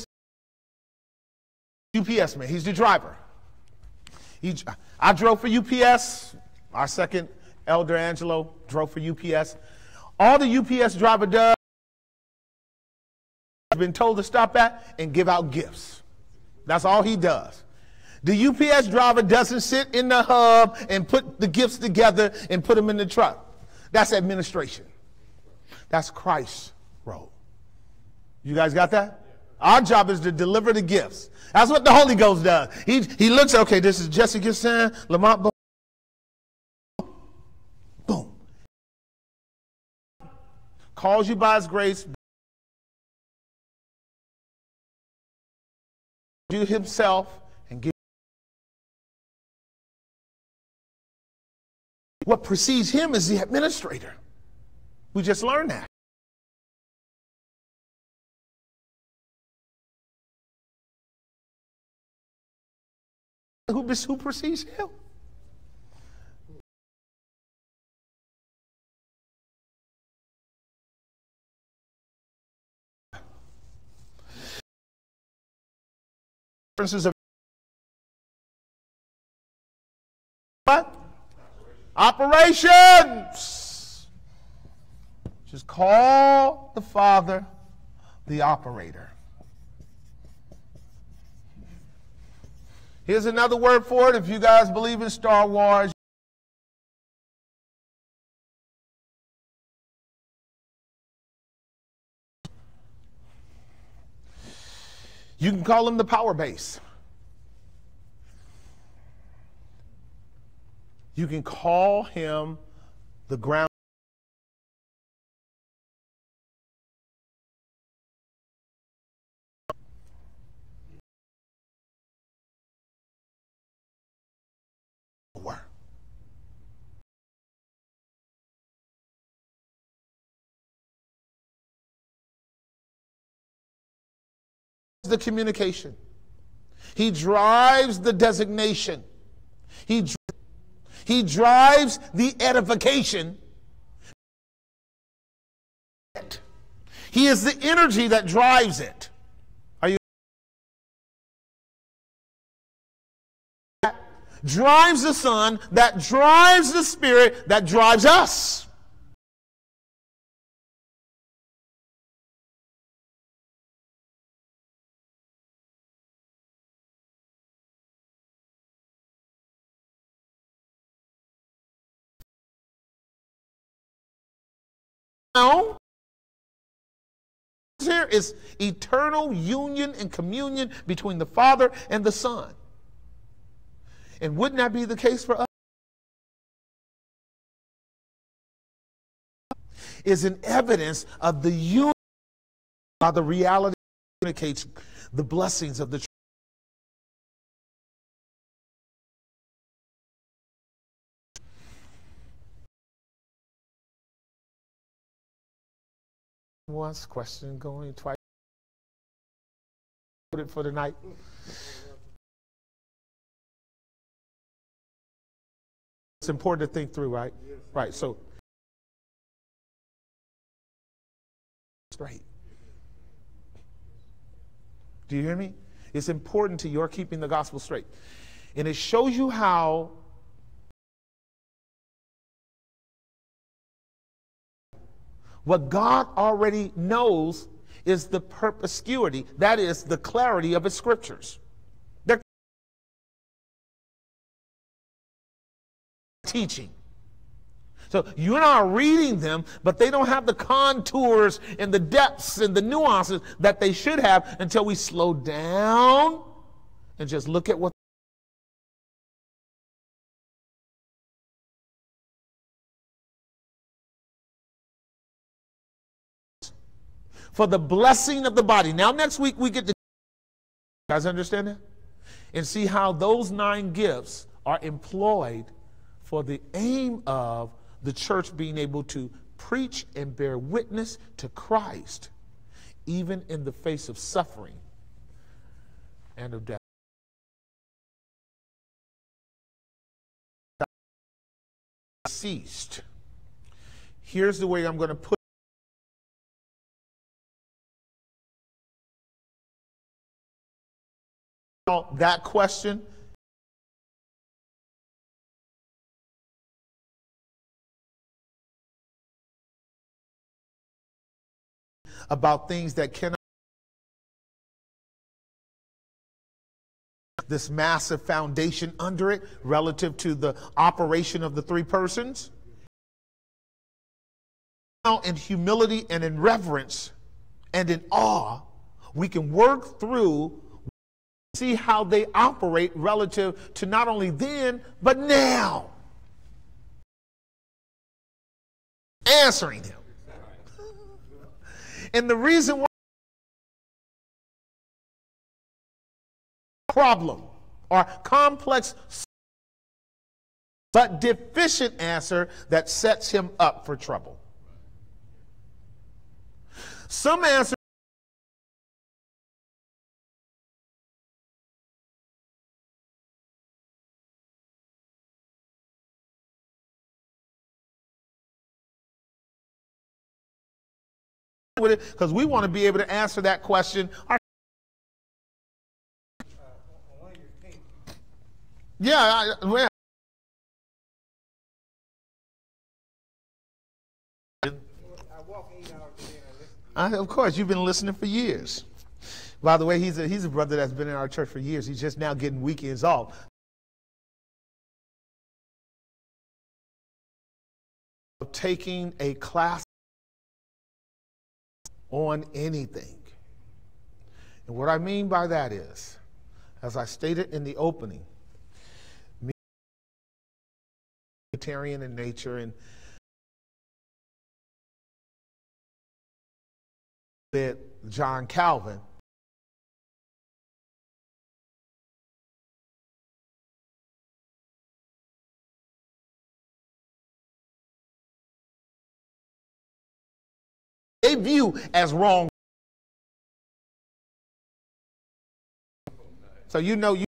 UPS man, he's the driver. He, I drove for UPS. Our second elder Angelo drove for UPS. All the UPS driver does have been told to stop at and give out gifts. That's all he does. The UPS driver doesn't sit in the hub and put the gifts together and put them in the truck. That's administration. That's Christ's role. You guys got that? Our job is to deliver the gifts. That's what the Holy Ghost does. He, he looks, okay, this is Jesse Gistand, Lamont, boom. Boom. Calls you by his grace. Do himself and give. What precedes him is the administrator. We just learned that. Who, who precedes him. Differences of what? Operations. Just call the Father the operator. Here's another word for it if you guys believe in Star Wars. You can call him the power base. You can call him the ground. The communication. He drives the designation. He, he drives the edification. He is the energy that drives it. Are you? Drives the Son, that drives the Spirit, that drives us. Now here is eternal union and communion between the Father and the Son. And wouldn't that be the case for us? Is an evidence of the union by the reality communicates the blessings of the once, question going twice. Put it for the night. It's important to think through, right? Right. So straight. Do you hear me? It's important to your keeping the gospel straight. And it shows you how What God already knows is the perspicuity, that is, the clarity of His scriptures. They're teaching. So you and I are reading them, but they don't have the contours and the depths and the nuances that they should have until we slow down and just look at what for the blessing of the body. Now, next week we get to. You guys understand that? And see how those nine gifts are employed for the aim of the church being able to preach and bear witness to Christ, even in the face of suffering and of death. Ceased. Here's the way I'm going to put that question? About things that cannot this massive foundation under it relative to the operation of the three persons? Now in humility and in reverence and in awe we can work through see how they operate relative to not only then, but now. Answering him. And the reason why problem or complex but deficient answer that sets him up for trouble. Some answers with it because we want to be able to answer that question. yeah, I, well, I, of course, you've been listening for years. By the way, he's a, he's a brother that's been in our church for years. He's just now getting weekends off. Taking a class on anything. And what I mean by that is, as I stated in the opening, vegetarian in nature and that John Calvin they view as wrong. So you know you.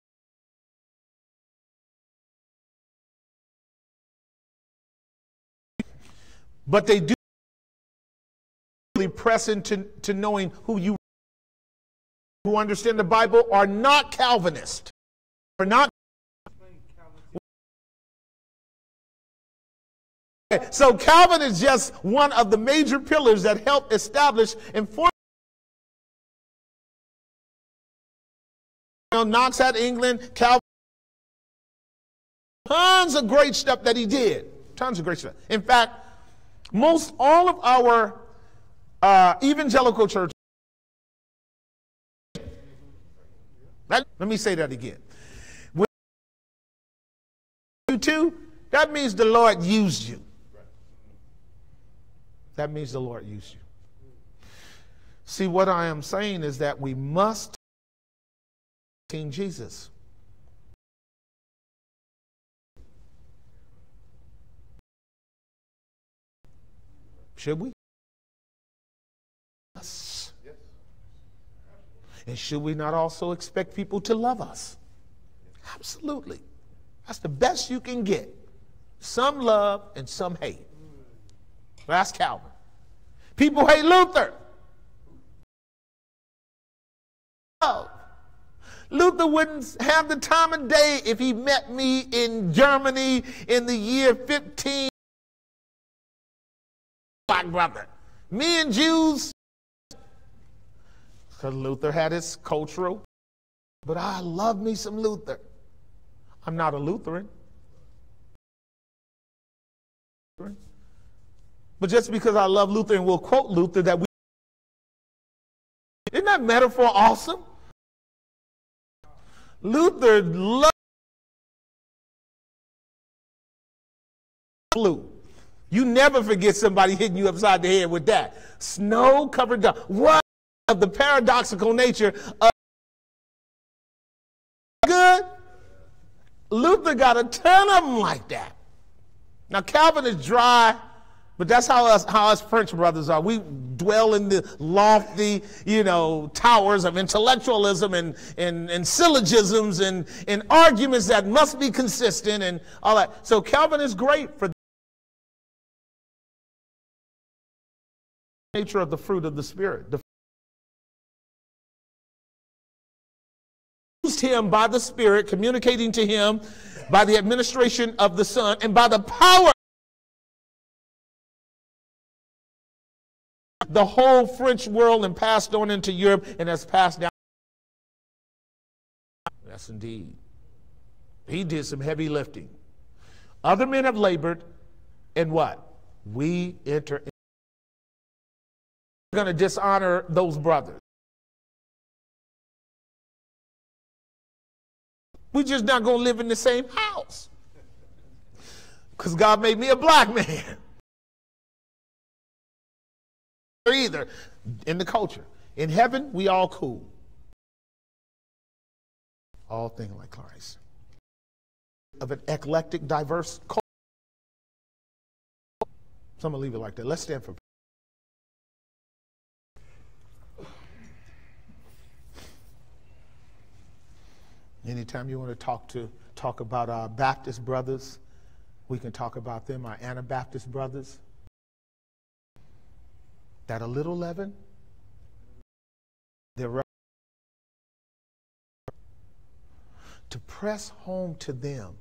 But they do really press into to knowing who you who understand the Bible are not Calvinist. Are not So Calvin is just one of the major pillars that helped establish and form Knox at England, Calvin. Tons of great stuff that he did. Tons of great stuff. In fact, most all of our uh, evangelical churches. Let, let me say that again. When you too, that means the Lord used you. That means the Lord used you. See, what I am saying is that we must King Jesus. Should we? Yes. And should we not also expect people to love us? Absolutely. That's the best you can get. Some love and some hate. That's Calvin. People hate Luther. Luther wouldn't have the time of day if he met me in Germany in the year 15. Black brother. Me and Jews, because Luther had his cultural, but I love me some Luther. I'm not a Lutheran. But just because I love Luther and will quote Luther, that we isn't that metaphor awesome? Luther loved blue. You never forget somebody hitting you upside the head with that. Snow covered down. What of the paradoxical nature of good? Luther got a ton of them like that. Now Calvin is dry but that's how us, how us French brothers are. We dwell in the lofty, you know, towers of intellectualism and, and, and syllogisms and, and arguments that must be consistent and all that. So Calvin is great for the nature of the fruit of the Spirit. The used him by the Spirit, communicating to him by the administration of the Son and by the power the whole French world and passed on into Europe and has passed down. Yes, indeed. He did some heavy lifting. Other men have labored, and what? We enter. We're going to dishonor those brothers. We're just not going to live in the same house. Because God made me a black man either in the culture. In heaven, we all cool. All things like Christ. Of an eclectic, diverse culture. So I'm going to leave it like that. Let's stand for. Anytime you want to talk to talk about our Baptist brothers, we can talk about them, our Anabaptist brothers that a little leaven, to press home to them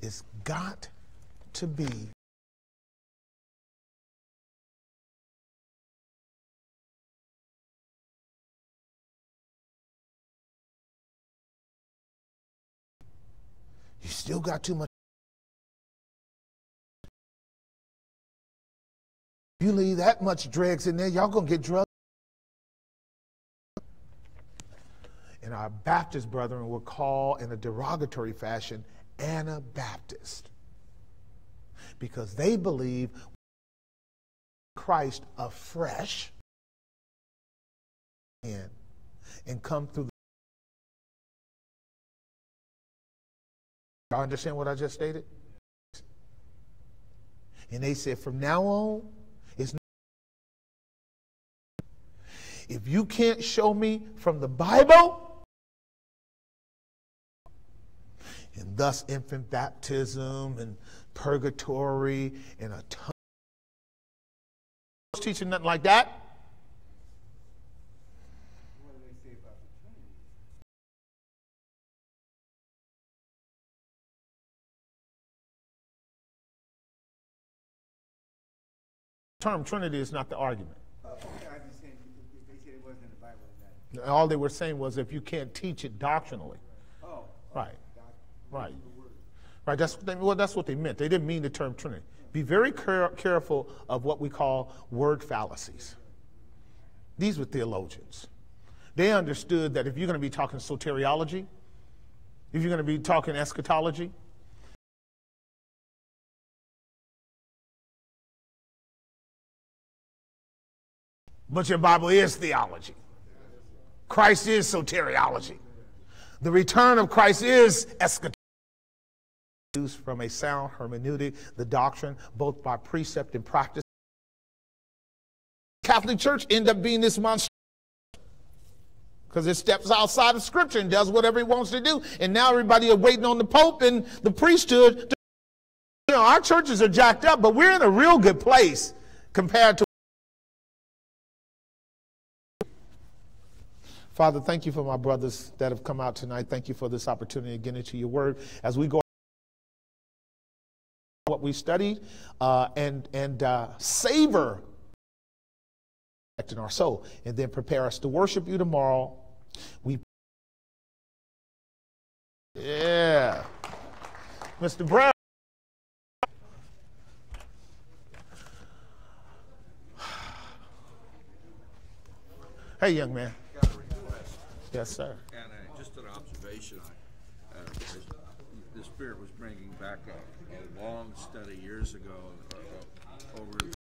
is got to be you still got too much You leave that much dregs in there, y'all gonna get drugged. And our Baptist brethren will call in a derogatory fashion Anabaptist because they believe Christ afresh and come through. Y'all understand what I just stated? And they said, from now on, if you can't show me from the Bible, and thus infant baptism and purgatory and a ton teaching nothing like that. What do they say about the Trinity? Term Trinity is not the argument. Uh, okay, I'm just saying, they- they said it wasn't in the Bible and that. All they were saying was if you can't teach it doctrinally. Oh. Right. Right. Right, that's what they, well, that's what they meant. They didn't mean the term Trinity. Be very care- careful of what we call word fallacies. These were theologians. They understood that if you're going to be talking soteriology, if you're going to be talking eschatology, but your Bible is theology. Christ is soteriology. The return of Christ is eschatology from a sound hermeneutic, the doctrine, both by precept and practice. Catholic Church end up being this monster because it steps outside of Scripture and does whatever it wants to do. And now everybody are waiting on the Pope and the priesthood. To, you know, our churches are jacked up, but we're in a real good place compared to. Father, thank you for my brothers that have come out tonight. Thank you for this opportunity to get into your word. As we go what we studied uh, and and uh, savor in our soul and then prepare us to worship you tomorrow. We yeah. Mr brown. Hey young man yes sir and uh, just an observation. Uh, the Spirit was bringing back a, a long study years ago uh, over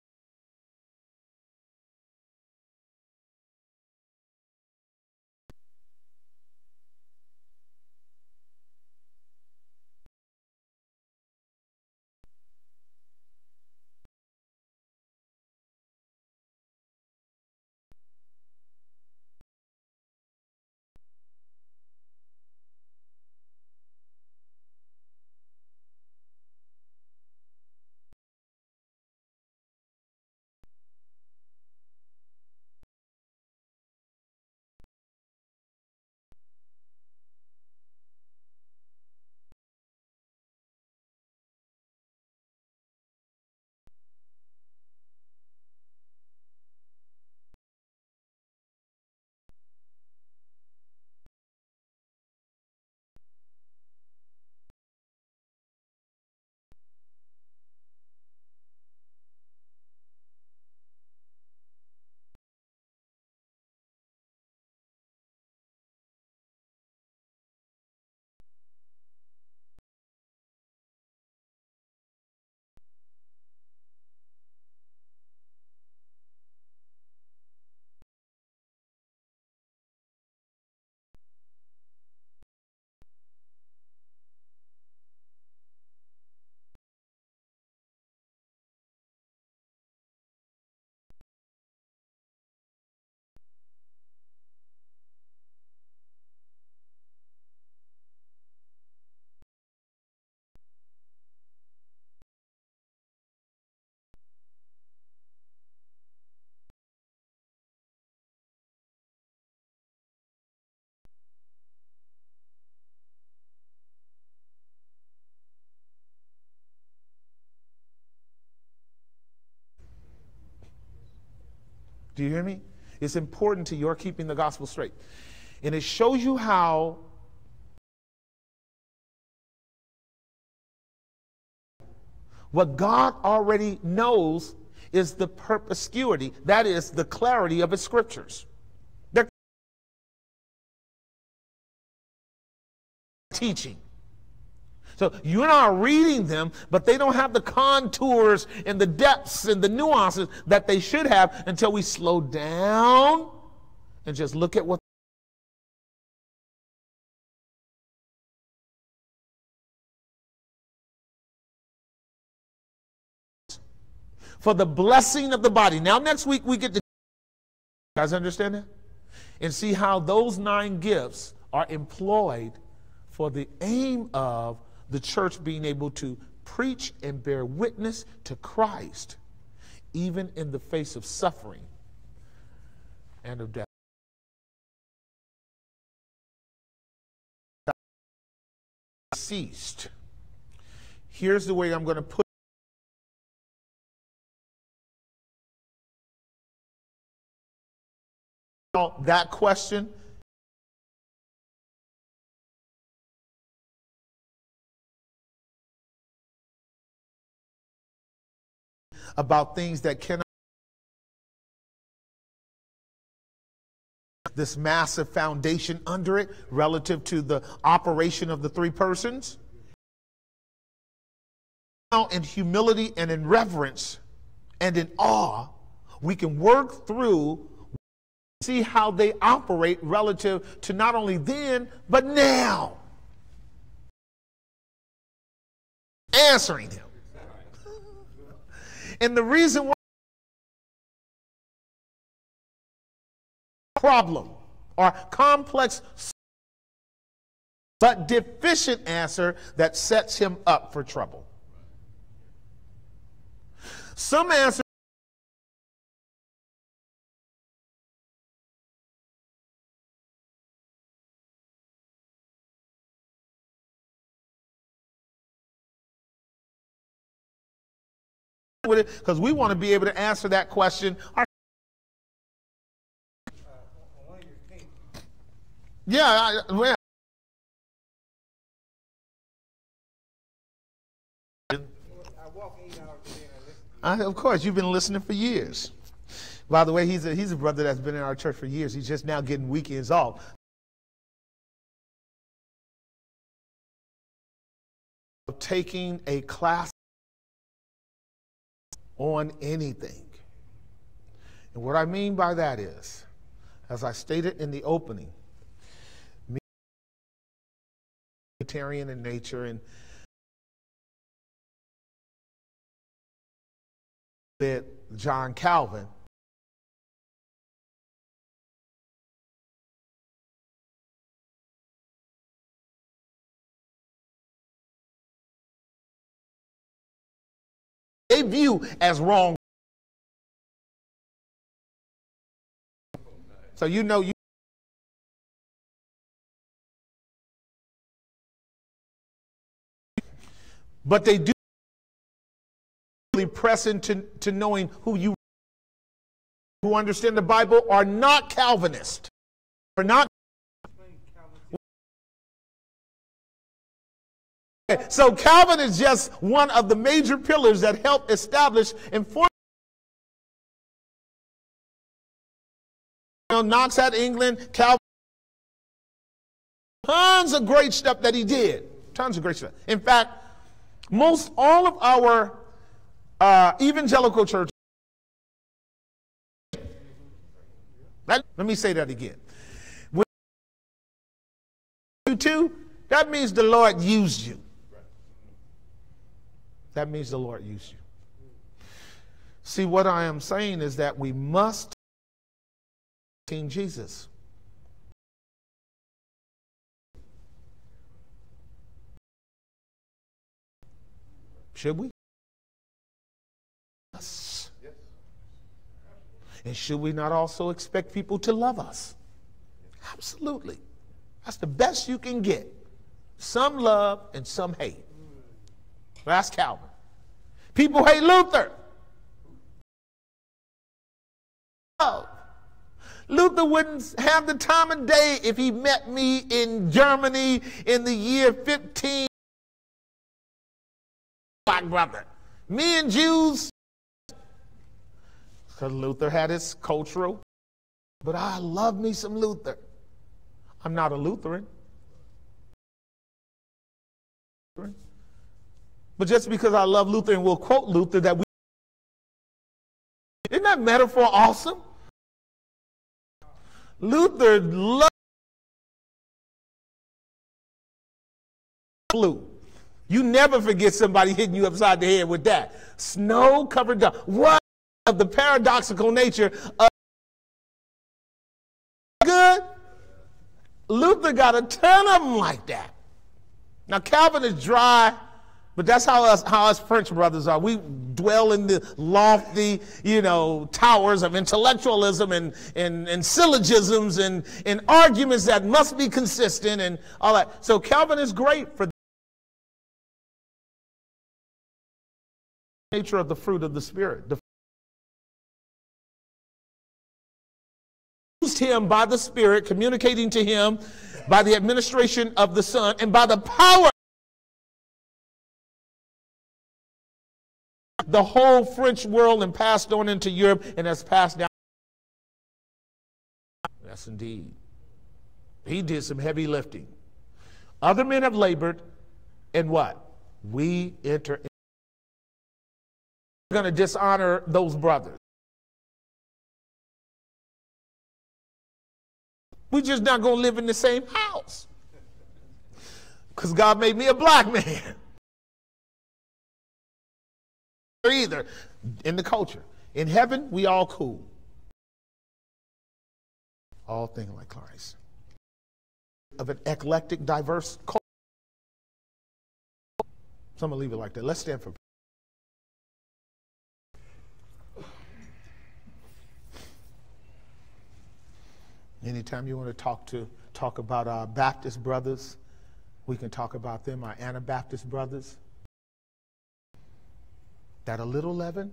Do you hear me? It's important to your keeping the gospel straight. And it shows you how what God already knows is the perspicuity, that is, the clarity of his scriptures. They're teaching. So you're not reading them, but they don't have the contours and the depths and the nuances that they should have until we slow down and just look at what. For the blessing of the body. Now, next week we get to. You guys understand that? And see how those nine gifts are employed for the aim of the church being able to preach and bear witness to Christ, even in the face of suffering and of death. Ceased. Here's the way I'm going to put that question about things that cannot this massive foundation under it relative to the operation of the three persons. Now, in humility and in reverence and in awe, we can work through, see how they operate relative to not only then, but now. Answering him. And the reason why problem or complex but deficient answer that sets him up for trouble. Some answers with it because we want to be able to answer that question. Our- yeah, I, well, I of course, you've been listening for years. By the way, he's a, he's a brother that's been in our church for years. He's just now getting weekends off. Taking a class on anything. And what I mean by that is, as I stated in the opening, vegetarian in nature and that John Calvin they view as wrong. So you know you but they do really press into to knowing who you who understand the Bible are not Calvinist. Are not So Calvin is just one of the major pillars that helped establish and form. Knox at England, Calvin. Tons of great stuff that he did. Tons of great stuff. In fact, most all of our uh, evangelical churches. Let, let me say that again. When you too, that means the Lord used you. That means the Lord used you. See, what I am saying is that we must King Jesus. Should we? Yes. And should we not also expect people to love us? Absolutely. That's the best you can get. Some love and some hate. That's Calvin. People hate Luther. Luther wouldn't have the time of day if he met me in Germany in the year 15. Black brother. Me and Jews, because Luther had his cultural, but I love me some Luther. I'm not a Lutheran. But just because I love Luther and will quote Luther, that we isn't that metaphor awesome? Luther loved. You never forget somebody hitting you upside the head with that. Snow covered down. What of the paradoxical nature of good? Luther got a ton of them like that. Now, Calvin is dry, but that's how us, how us French brothers are. We dwell in the lofty, you know, towers of intellectualism and, and, and syllogisms and, and arguments that must be consistent and all that. So Calvin is great for the nature of the fruit of the Spirit. The used him by the Spirit, communicating to him by the administration of the Son and by the power the whole French world and passed on into Europe and has passed down. Yes, indeed. He did some heavy lifting. Other men have labored, and what? We enter. We're going to dishonor those brothers. We're just not going to live in the same house. Because God made me a black man. Either in the culture. In heaven, we all cool. All things like Christ. Of an eclectic, diverse culture. So I'm going to leave it like that. Let's stand for. Anytime you want to talk to talk about our Baptist brothers, we can talk about them, our Anabaptist brothers. That a little leaven,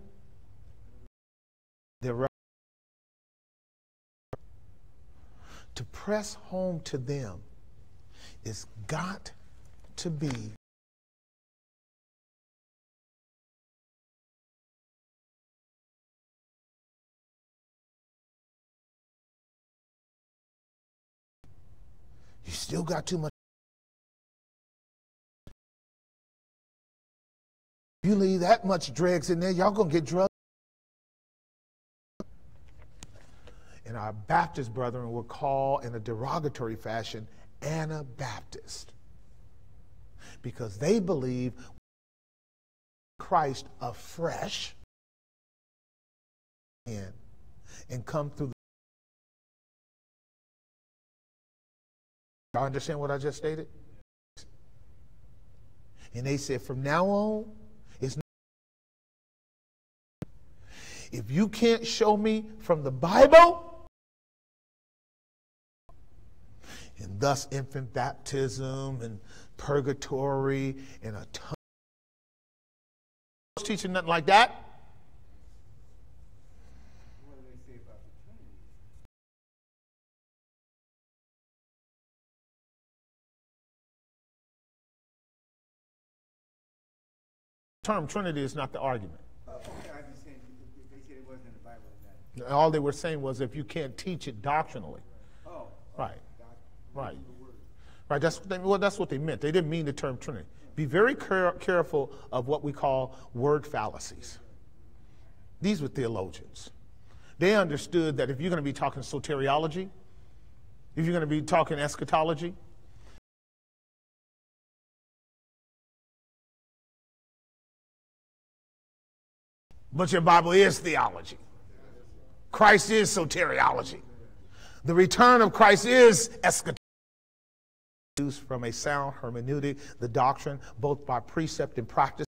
to press home to them is got to be You still got too much. You leave that much dregs in there, y'all gonna get drugged. And our Baptist brethren will call in a derogatory fashion Anabaptist because they believe Christ afresh and, and come through. Y'all understand what I just stated? And they said, from now on, If you can't show me from the Bible, and thus infant baptism and purgatory and a ton teaching nothing like that. Term Trinity is not the argument. Uh, okay, I'm just saying, they they said it wasn't in the Bible and that. All they were saying was if you can't teach it doctrinally. Oh. Right. Right. Right, that's what they, well, that's what they meant. They didn't mean the term Trinity. Be very care, careful of what we call word fallacies. These were theologians. They understood that if you're going to be talking soteriology, if you're going to be talking eschatology, but your Bible is theology. Christ is soteriology. The return of Christ is eschatology from a sound hermeneutic, the doctrine, both by precept and practice.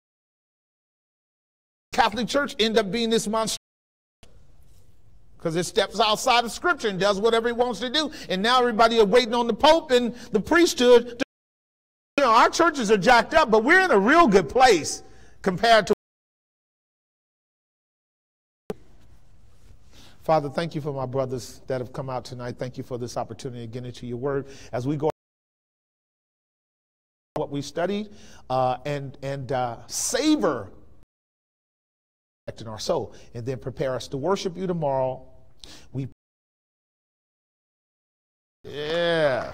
Catholic Church end up being this monster because it steps outside of Scripture and does whatever it wants to do. And now everybody are waiting on the Pope and the priesthood. To, you know, our churches are jacked up, but we're in a real good place compared to. Father, thank you for my brothers that have come out tonight. Thank you for this opportunity to get into your word. As we go what we studied uh, and, and uh, savor in our soul and then prepare us to worship you tomorrow. We Yeah.